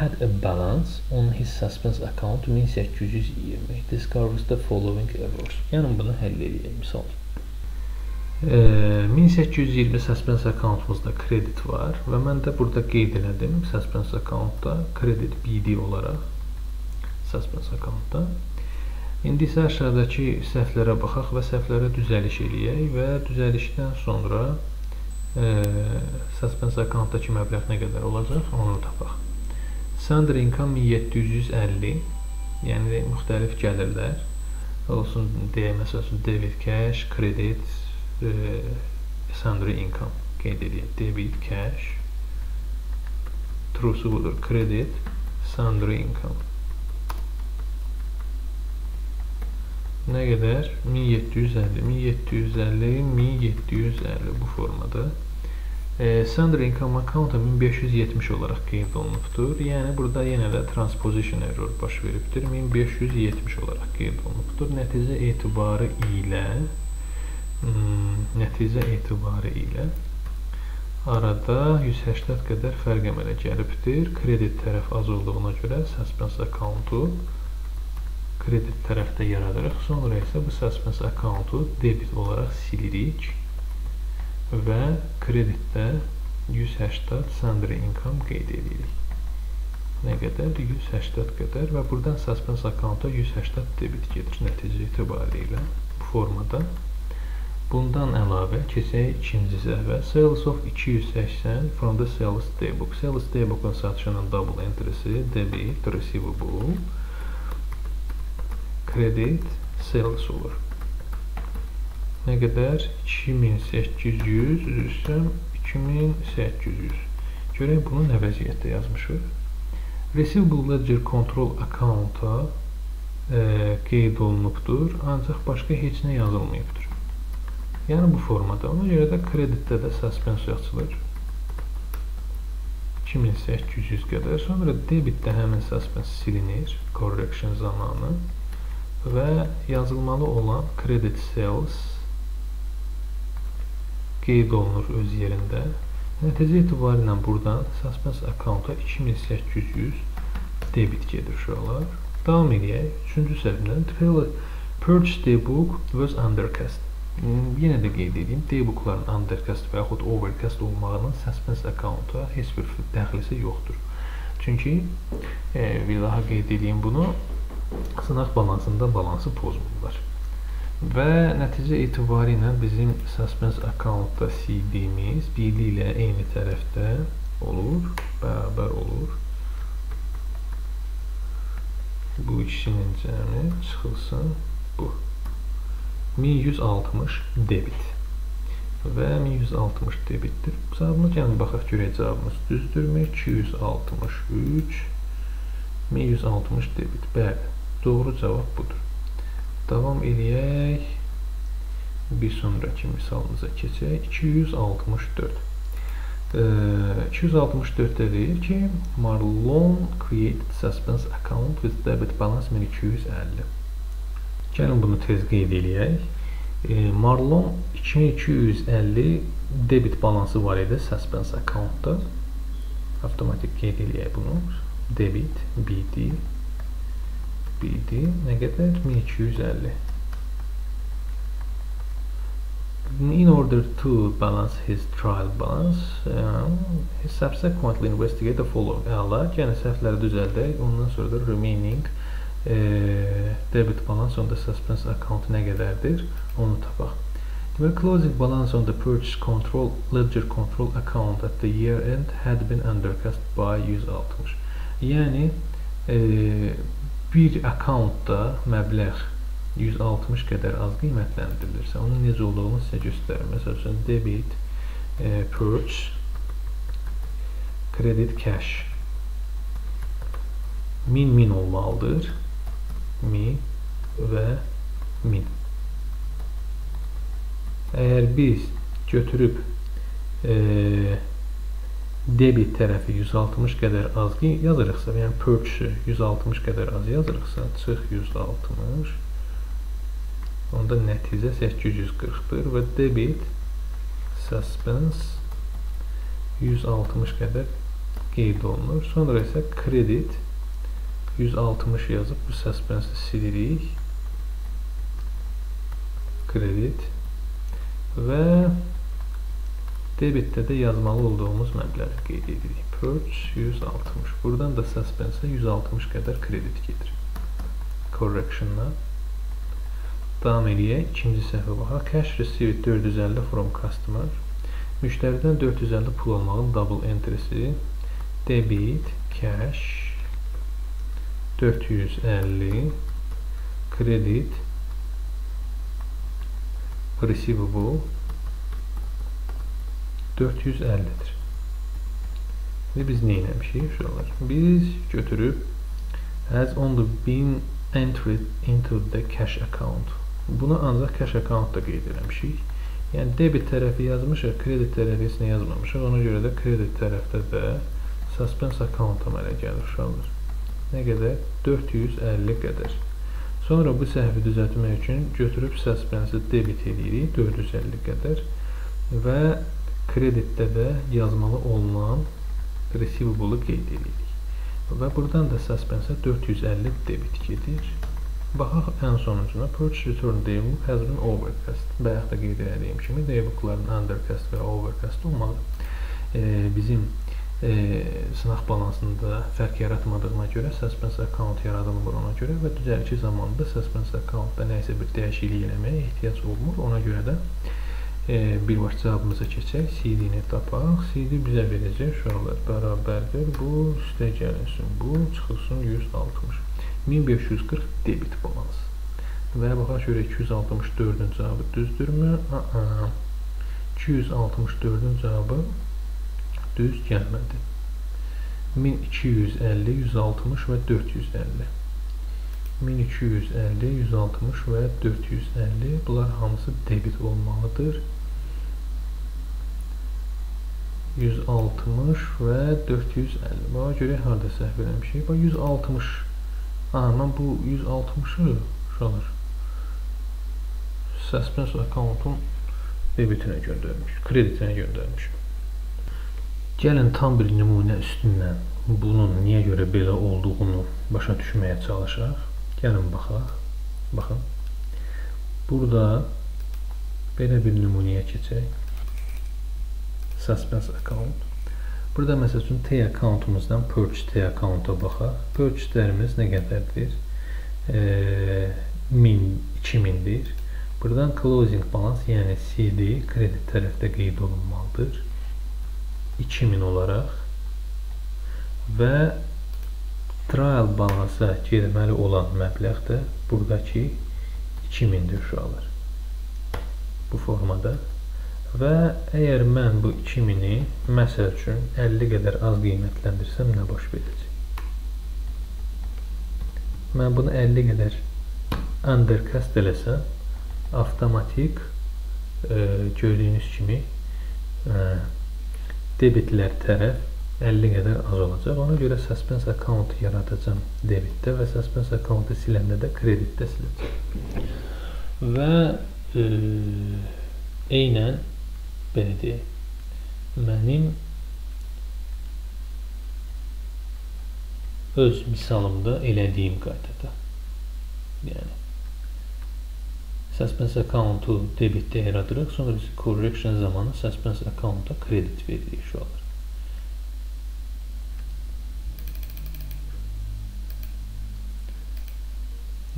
had a balance on his suspense account 1820 discovers the following errors. Yəni bunu həll edək misal. E, 1820 suspense accountumuzda kredit var və mən də burada qeyd elədim suspense accountda kredit BD olaraq suspense accountda. İndi isə aşağıdakı səhvlərə baxaq və səhvlərə düzəliş eləyək və düzəlişdən sonra e, suspense accountdakı məbləğ nə qədər olacaq onu tapaq. Standard income 1750. Yəni müxtəlif gəlirlər. Olsun deyə məsəl üçün debit cash, kredit, e, sundry income edək. Debit cash true'su budur. Kredit, sundry income. Nə qədər? 1750. 1750, 1750 bu formada. E, Sundry income account 1570 olaraq qeyd olunubdur. Yəni burada yenə də transposition error baş veribdir. 1570 olaraq qeyd olunubdur. Nəticə etibarı ilə nəticə etibarı ilə arada 180 qədər fərq əmələ gəlibdir. Kredit tərəf az olduğuna görə suspense accountu kredit tərəfdə yaradırıq. Sonra isə bu suspense accountu debit olaraq silirik və kreditdə 180 sundry income qeyd edirik. Nə qədər? 180 qədər və buradan suspense account-a 180 debit gedir nəticə etibarilə bu formada. Bundan əlavə keçək ikinci səhvə. Sales of 280 from the sales daybook. Sales daybookun satışının double entry-si debit, receivable, credit, sales olur nə qədər? 2800 üzrsən 2800. Görək bunu nə vəziyyətdə yazmışıq. Receivable Ledger Control account-a e, qeyd olunubdur, ancaq başqa heç nə yazılmayıbdır. Yəni bu formada. Ona görə də kreditdə də suspense açılır. 2800 qədər. Sonra debitdə həmin suspense silinir correction zamanı və yazılmalı olan credit sales qeyd olunur öz yerində. Nəticə etibarilə buradan suspense account-a 2800 debit gedir uşaqlar. Davam edək. Üçüncü səhvdən purchase debook was undercast. Yenə də qeyd edeyim, debookların undercast və yaxud overcast olmağının suspense account-a heç bir dəxlisi yoxdur. Çünki e, bir daha qeyd edeyim bunu, sınaq balansında balansı pozmurlar. Və nəticə etibarı ilə bizim suspense account-da CD-miz biri ilə eyni tərəfdə olur, bərabər olur. Bu ikisinin cəmi çıxılsın bu. 1160 debit və 1160 debitdir. Cavabımız yəni baxaq görək cavabımız düzdürmü? 263 1160 debit. Bəli, doğru cavab budur. Davam eləyək. Bir sonraki misalımıza keçək. 264. E, 264-də deyir ki, Marlon created suspense account with debit balance 1250. Gəlin bunu tez qeyd eləyək. E, Marlon 2250 debit balansı var idi suspense accountda. Avtomatik qeyd eləyək bunu. Debit, BD BD nə qədər? 1250. In order to balance his trial balance, um, he subsequently investigated the following. Əla, yəni səhvləri düzəldək. Ondan sonra da remaining e, debit balance on the suspense account nə qədərdir? Onu tapaq. Demək, closing balance on the purchase control ledger control account at the year end had been undercast by 160. Yəni e, bir akkauntda məbləğ 160 qədər az qiymətləndirilirsə, onun necə olduğunu sizə göstərir. Məsəl üçün, debit, e, purge, credit cash 1000 min olmalıdır. 1000 və 1000. Əgər biz götürüb e, debit tərəfi 160 qədər az yazırıqsa, yəni purchase 160 qədər az yazırıqsa, çıx 160 onda nəticə 840-dır və debit suspense 160 qədər qeyd olunur. Sonra isə kredit 160 yazıb bu suspense silirik. Kredit və debitdə də yazmalı olduğumuz məbləği qeyd edirik. Purge 160. Buradan da suspense 160 qədər kredit gedir. Correction-la davam eləyək. İkinci səhvə baxaq. Cash received 450 from customer. Müştəridən 450 pul almağın double entry'si debit cash 450 kredit receivable 450-dir. İndi biz nə etmişik uşaqlar? Biz götürüb has only been entered into the cash account. Bunu ancaq cash account-da qeyd etmişik. Yəni debit tərəfi yazmışıq, kredit tərəfi heç nə yazmamışıq. Ona görə də kredit tərəfdə də suspense account əmələ gəlir uşaqlar. Nə qədər? 450 qədər. Sonra bu səhvi düzəltmək üçün götürüb suspense debit edirik 450 qədər və kreditdə də yazmalı olunan receivable-ı qeyd edirik. Və buradan da suspense 450 debit gedir. Baxaq ən sonuncuna. Purchase return daybook has been overcast. Bayaq da qeyd etdiyim kimi daybookların undercast və overcast olmalı. E, bizim e, sınaq balansında fərq yaratmadığına görə suspense account yaradılmır ona görə və düzəlişi zamanında suspense accountda nə isə bir dəyişiklik eləməyə ehtiyac olmur. Ona görə də e, birbaş cavabımıza keçək. CD-ni tapaq. CD bizə verəcək uşaqlar bərabərdir. Bu üstə gəlinsin. Bu çıxılsın 160. 1540 debit balans. Və baxaq görə 264-ün cavabı düzdürmü? Aa, 264-ün cavabı düz gəlmədi. 1250, 160 və 450. 1250, 160 və 450 bunlar hamısı debit olmalıdır. 160 və 450. Buna görə harda səhv eləmişik? Bax 160. Aha, mən bu 160-ı uşaqlar suspense accountun debitinə göndərmiş, kreditinə göndərmiş. Gəlin tam bir nümunə üstündən bunun niyə görə belə olduğunu başa düşməyə çalışaq. Gəlin baxaq. Baxın. Burada belə bir nümunəyə keçək. Suspense account. Burada məsəl üçün T accountumuzdan purchase T account-a baxaq. Purchase-lərimiz nə qədərdir? E, 1000, 2000-dir. Buradan closing balance, yəni CD kredit tərəfdə qeyd olunmalıdır. 2000 olaraq və trial balansa girməli olan məbləğ də buradakı 2000-dir uşaqlar. Bu formada və əgər mən bu 2000-i məsəl üçün 50 qədər az qiymətləndirsəm nə baş verəcək? Mən bunu 50 qədər undercast eləsəm avtomatik e, gördüyünüz kimi e, debitlər tərəf 50 qədər az olacaq. Ona görə suspense account yaradacam debitdə və suspense account-u siləndə də kreditdə siləcəm. Və e, eynən belə deyək, mənim öz misalımda elədiyim qaydada. Yəni suspense account-u debitdə yaradırıq, sonra biz correction zamanı suspense account-a kredit veririk şu alır.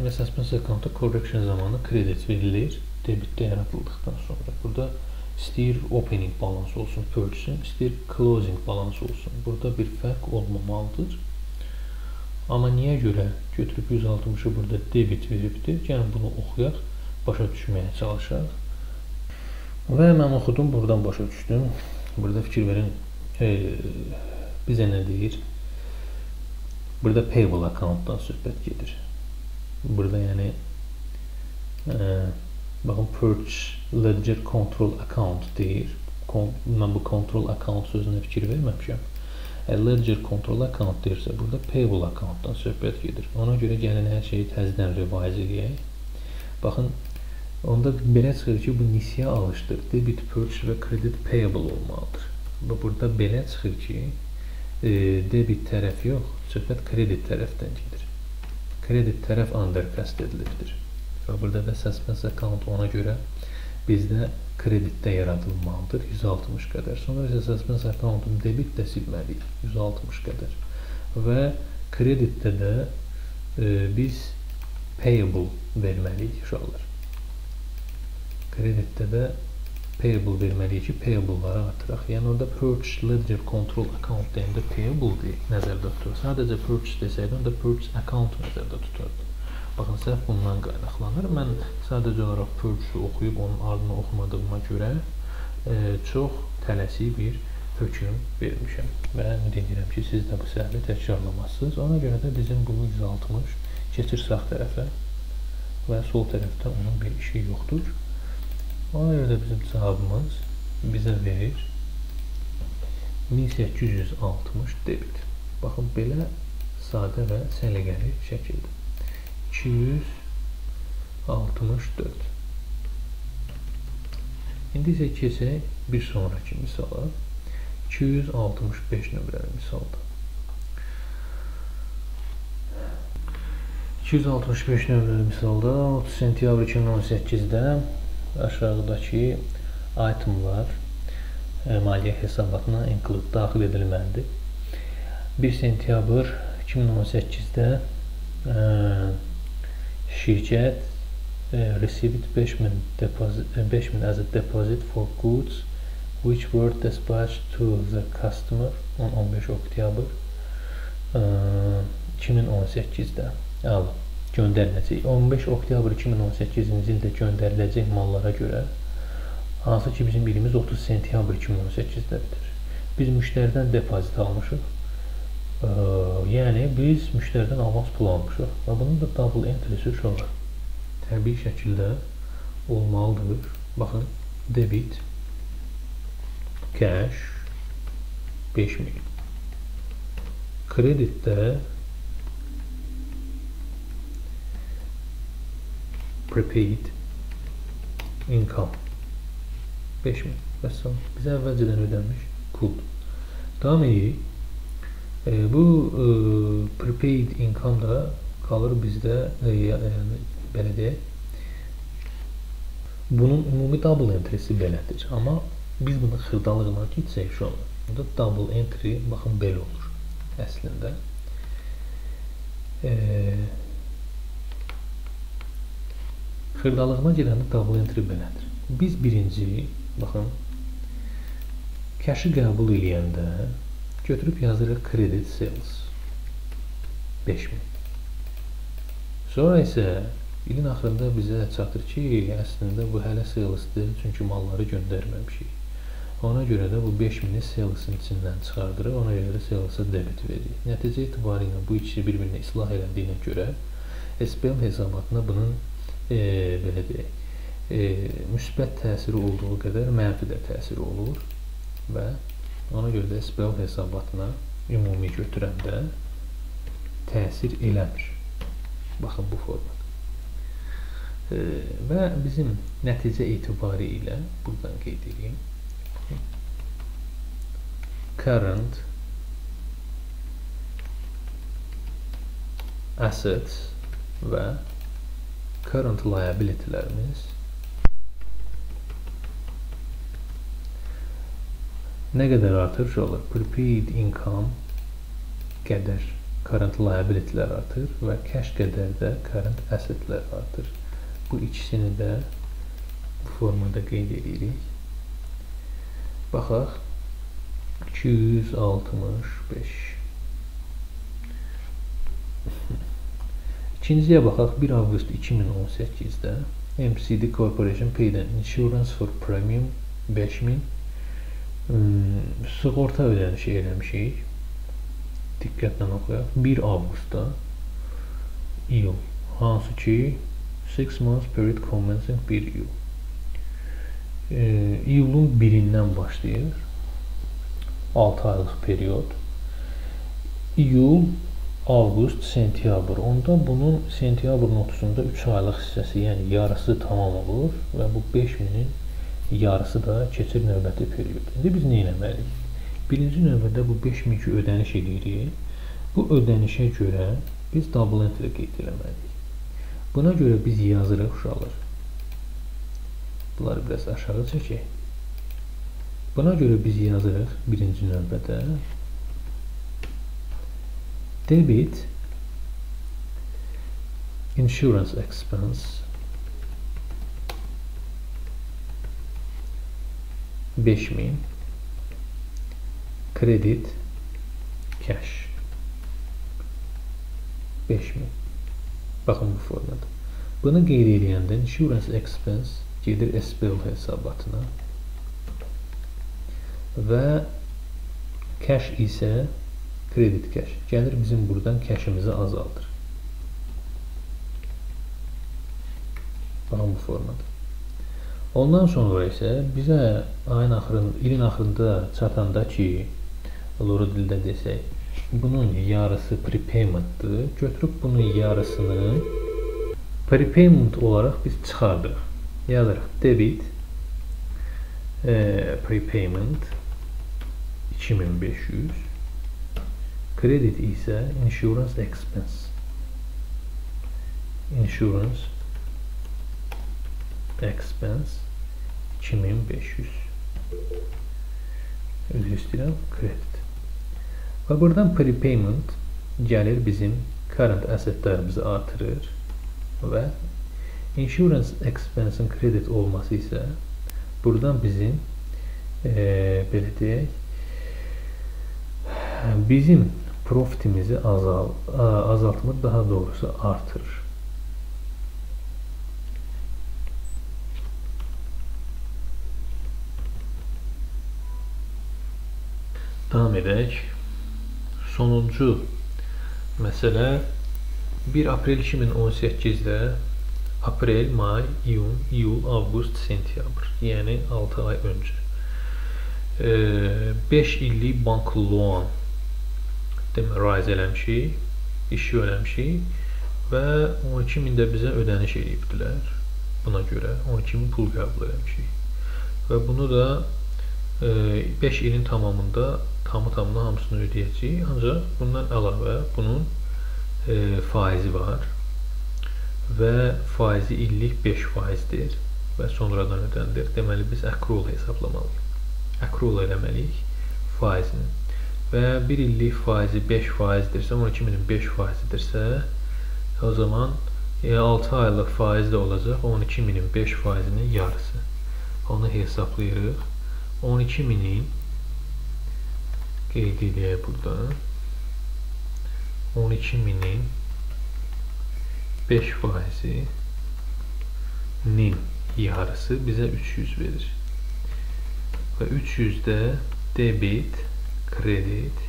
Və suspense account-a correction zamanı kredit verilir debitdə yaradıldıqdan sonra. Burada istəyir opening balans olsun, purchase, istəyir closing balans olsun. Burada bir fərq olmamalıdır. Amma niyə görə götürüb 160-ı burada debit veribdir? Gəlin bunu oxuyaq, başa düşməyə çalışaq. Və mən oxudum, buradan başa düşdüm. Burada fikir verin, e, bizə nə deyir? Burada payable account-dan söhbət gedir. burada yəni ə, baxın purge ledger control account deyir. Kon mən bu control account sözünə fikir verməmişəm. Ə, ledger control account deyirsə, burada payable accountdan söhbət gedir. Ona görə gəlin hər şeyi təzədən revise edək. Baxın, onda belə çıxır ki, bu nisyə alışdır. Debit purge və credit payable olmalıdır. Və burada belə çıxır ki, e, debit tərəf yox, söhbət kredit tərəfdən gedir. Kredit tərəf under qəsd edilibdir. Və burada da suspense account ona görə bizdə kreditdə yaradılmalıdır 160 qədər. Sonra isə suspense accountun debit də silməliyik 160 qədər. Və kreditdə də e, biz payable verməliyik uşaqlar. Kreditdə də payable verməliyik ki, payable-ları artıraq. Yəni orada purchase ledger control account deyəndə payable deyə nəzərdə tutur. Sadəcə purchase desəydi, onda purchase account nəzərdə tutardı. Baxın, səhv bundan qaynaqlanır. Mən sadəcə olaraq purchase oxuyub onun ardını oxumadığıma görə e, çox tələsik bir hökm vermişəm və ümid edirəm ki, siz də bu səhvi təkrarlamazsınız. Ona görə də bizim bu 160 keçir sağ tərəfə və sol tərəfdə onun bir işi yoxdur. Ona görə də bizim cavabımız bizə verir 1860 debit. Baxın, belə sadə və səliqəli şəkildə. 264. İndi isə keçək bir sonraki misala. 265 nömrəli misalda. 265 nömrəli misalda 30 sentyabr 2018-də aşağıdakı itemlar e, maliyyə hesabatına include daxil edilməlidir. 1 sentyabr 2018-də şirkət uh, received 5000 deposit 5000 as a deposit for goods which were dispatched to the customer on 15 oktyabr uh, 2018-də. Əla. Göndəriləcək. 15 oktyabr 2018-ci ildə göndəriləcək mallara görə hansı ki bizim ilimiz 30 sentyabr 2018-də bitir. Biz müştəridən depozit almışıq. Ə, yəni biz müştəridən avans pul almışıq və bunun da double entry-si olar. Təbii şəkildə olmalıdır. Baxın, debit cash 5000. Kreditdə prepaid income 5000. Bəs bizə əvvəlcədən ödənmiş puldur. Davam edək. E, bu e, prepaid income da qalır bizdə e, yəni belə deyək. Bunun ümumi double entry-si belədir. Amma biz bunu xırdalığına getsək şu an. Burada double entry baxın belə olur əslində. E, xırdalığına gedəndə double entry belədir. Biz birinci baxın cash-ı qəbul edəndə götürüb yazırıq credit sales 5000. Sonra isə ilin axırında bizə çatır ki, əslində bu hələ salesdir, çünki malları göndərməmişik. Ona görə də bu 5000-i salesin içindən çıxardırıq, ona görə də salesa debit veririk. Nəticə etibarilə bu ikisi bir-birinə islah elədiyinə görə SPL hesabatına bunun e, belə deyək, e, müsbət təsiri olduğu qədər mənfi də təsiri olur və Ona görə də SPL hesabatına ümumi götürəndə təsir eləmir. Baxın bu format. E, və bizim nəticə etibarı ilə buradan qeyd edeyim. Current assets və current liabilitylərimiz Nə qədər artır? Olur. Prepaid income qədər current liability'lər artır və cash qədər də current asset'lər artır. Bu ikisini də bu formada qeyd edirik. Baxaq. 265 İkinciyə baxaq. 1 avqust 2018-də MCD Corporation paid an insurance for premium 5000 sığorta ödənişi eləmişik. Diqqətlə oxuyaq. 1 avqustda iyul hansı ki 6 months period commencing 1 iyul. E, iyulun 1-dən başlayır. 6 aylıq period. İyul, avqust, sentyabr. Onda bunun sentyabrın 30-da 3 aylıq hissəsi, yəni yarısı tamam olur və bu 5000-in yarısı da keçir növbəti period. İndi biz nə etməliyik? Birinci növbədə bu 5000 ki ödəniş edirik. Bu ödənişə görə biz double entry qeyd etməliyik. Buna görə biz yazırıq uşaqlar. Bunları biraz aşağı çəkək. Buna görə biz yazırıq birinci növbədə debit insurance expense 5000 kredit cash 5000 Baxın bu formada. Bunu qeyd edəndə insurance expense gedir SPL hesabatına və cash isə kredit cash. Gəlir bizim buradan cashimizi azaldır. Baxın bu formada. Ondan sonra isə bizə ayın axırında, ilin axırında çatanda ki, Loro dildə desək, bunun yarısı prepayment'dır. Götürüb bunun yarısını prepayment olaraq biz çıxardırıq. Yazırıq debit e, prepayment 2500 Credit isə insurance expense. Insurance expense 2500. Üzr istəyirəm, kredit. Və buradan prepayment gəlir bizim current assetlərimizi artırır və insurance expense-in kredit olması isə buradan bizim e, belə deyək bizim profitimizi azal azaltmır, daha doğrusu artırır. Davam edək sonuncu məsələ 1 aprel 2018-də aprel, may, iyun, iyul, avqust, sentyabr, yəni 6 ay öncə. 5 illik bank loan demə raiz eləmişik, işi eləmişik və 12 min də bizə ödəniş eləyibdilər. Buna görə 12 min pul qəbul eləmişik. Və bunu da 5 ilin tamamında tamı tamına hamısını ödəyəcəyik. Ancaq bundan əlavə bunun e, faizi var və faizi illik 5 faizdir və sonradan ödənilir. Deməli biz accrual hesablamalıyıq. Accrual eləməliyik faizini. Və 1 illik faizi 5 faizdirsə, 12000-in 5 faizidirsə, o zaman e, 6 aylıq faiz də olacaq 12000-in 5 faizinin yarısı. Onu hesablayırıq. 12000-in qeyd edək burada 12 minin 5 faizi nin yarısı bizə 300 verir və 300 də debit kredit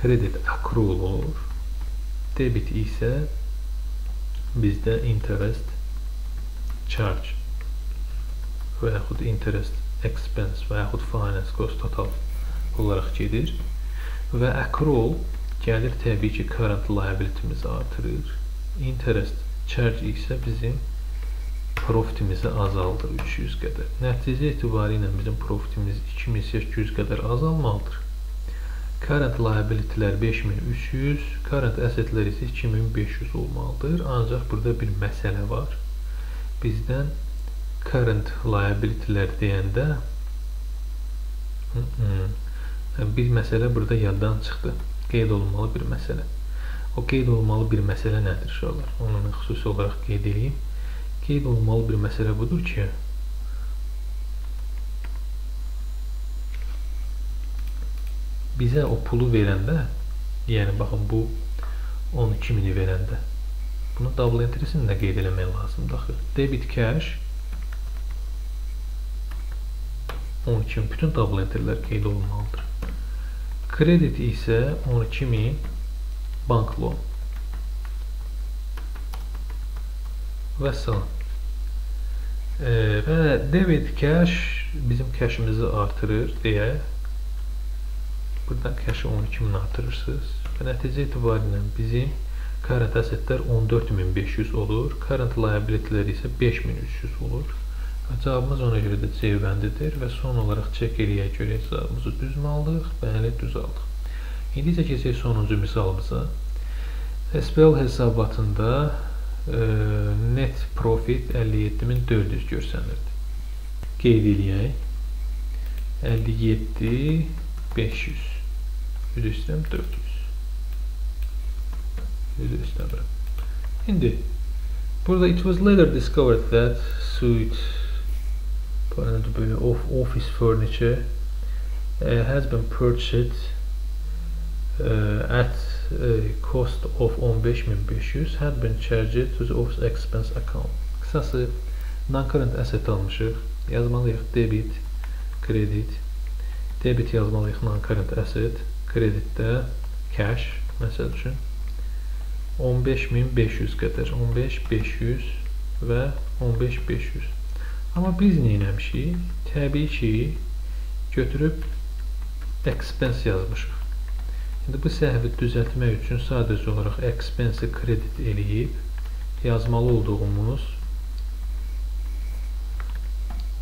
kredit accrual olur debit isə bizdə interest charge və yaxud interest expense və yaxud finance cost total olaraq gedir və accrual gəlir təbii ki, current liability-mizi artırır. Interest charge isə bizim profitimizi azaldır 300 qədər. Nəticə etibarı ilə bizim profitimiz 2800 qədər azalmalıdır. Current liability-lər 5300, current asset-lər isə 2500 olmalıdır. Ancaq burada bir məsələ var. Bizdən current liability-lər deyəndə Hı -hı bir məsələ burada yaddan çıxdı. Qeyd olunmalı bir məsələ. O qeyd olunmalı bir məsələ nədir uşaqlar? Onu mən xüsusi olaraq qeyd edeyim. Qeyd olunmalı bir məsələ budur ki, bizə o pulu verəndə, yəni baxın bu 12 mini verəndə, bunu double entry-sini də qeyd eləmək lazımdır axı. Debit cash 12 bütün double entry-lər qeyd olunmalıdır. Kredit isə 12000 bank loan. Və salam. E, və debit cash bizim cashimizi artırır deyə buradan cash-ı 12000 artırırsınız. Və nəticə etibarilə bizim current assetlər 14500 olur, current liabilitylər isə 5300 olur. Və cavabımız ona görə də C bəndidir və son olaraq çek eləyə görə cavabımızı düzmü aldıq? Bəli, düz aldıq. İndi isə keçək sonuncu misalımıza. SPL hesabatında net profit 57400 görsənirdi. Qeyd eləyək. 57500 üzr istəyirəm 400 üzr istəmirəm. İndi burada it was later discovered that suite of office furniture uh, has been purchased uh, at cost of 15500 had been charged to the office expense account. Qısası non-current asset almışıq. Yazmalıyıq debit, kredit. Debit yazmalıyıq non-current asset, kreditdə cash məsəl üçün 15500 qədər. 15500 və 15500. Amma biz nə etmişik? Təbii ki, götürüb expense yazmışıq. İndi bu səhvi düzəltmək üçün sadəcə olaraq expense kredit eləyib yazmalı olduğumuz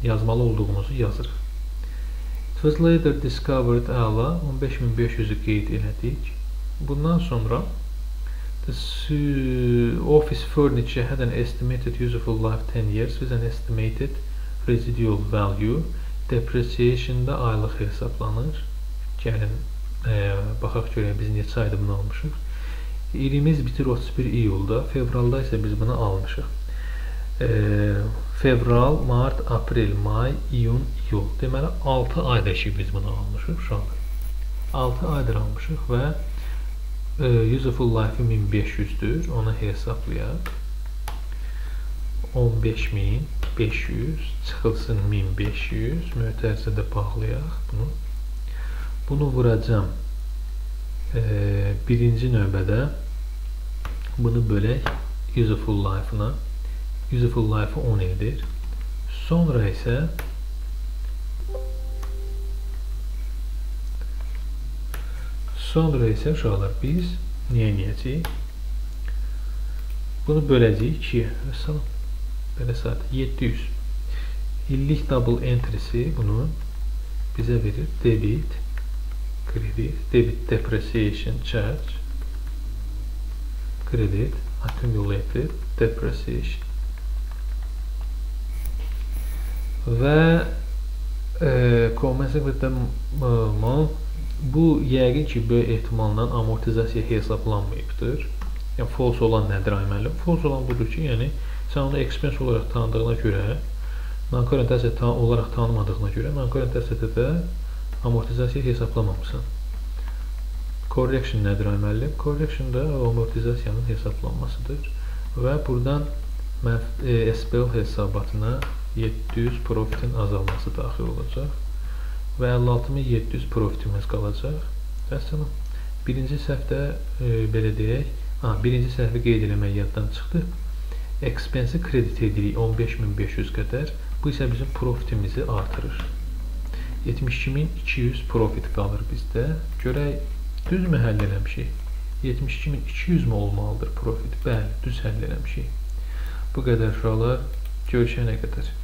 yazmalı olduğumuzu yazırıq. It was later discovered əla 15500-ü qeyd elədik. Bundan sonra the office furniture had an estimated useful life 10 years with an estimated residual value depreciation-da aylıq hesablanır. Gəlin baxaq görək biz neçə ayda bunu almışıq. İlimiz bitir 31 iyulda, fevralda isə biz bunu almışıq. E, fevral, mart, aprel, may, iyun, iyul. Deməli 6 ayda ki biz bunu almışıq anda. 6 aydır almışıq və e, useful life 1500-dür. Onu hesablayaq. 15500 çıxılsın 1500 mötərizədə bağlayaq bunu. Bunu vuracam e, birinci növbədə bunu bölək useful life-ına. Useful life 10 ildir. Sonra isə Sonra isə uşaqlar biz niyə eləyəcəyik? Bunu böləcəyik 2-yə. Məsələn, belə saat 700. İllik double entry-si bunu bizə verir. Debit, credit, debit depreciation charge, credit accumulated depreciation. Və e, commencing with the month Bu yəqin ki, böyük ehtimalla amortizasiya hesablanmayıbdır. Yəni false olan nədir ay müəllim? False olan budur ki, yəni sən onu expense olaraq tanıdığına görə, non-current asset ta olaraq tanımadığına görə, non-current asset-ə də amortizasiya hesablamamısan. Correction nədir ay müəllim? Correction da amortizasiyanın hesablanmasıdır və buradan e, SPL hesabatına 700 profitin azalması daxil olacaq və 56700 profitimiz qalacaq. Vəssalam. Birinci səhvdə e, belə deyək, ha, birinci səhvi qeyd eləmək yaddan çıxdı. Expense kredit edirik 15500 qədər. Bu isə bizim profitimizi artırır. 72200 profit qalır bizdə. Görək düzmü həll eləmişik? 72200 mü olmalıdır profit? Bəli, düz həll eləmişik. Bu qədər uşaqlar. Görüşənə qədər.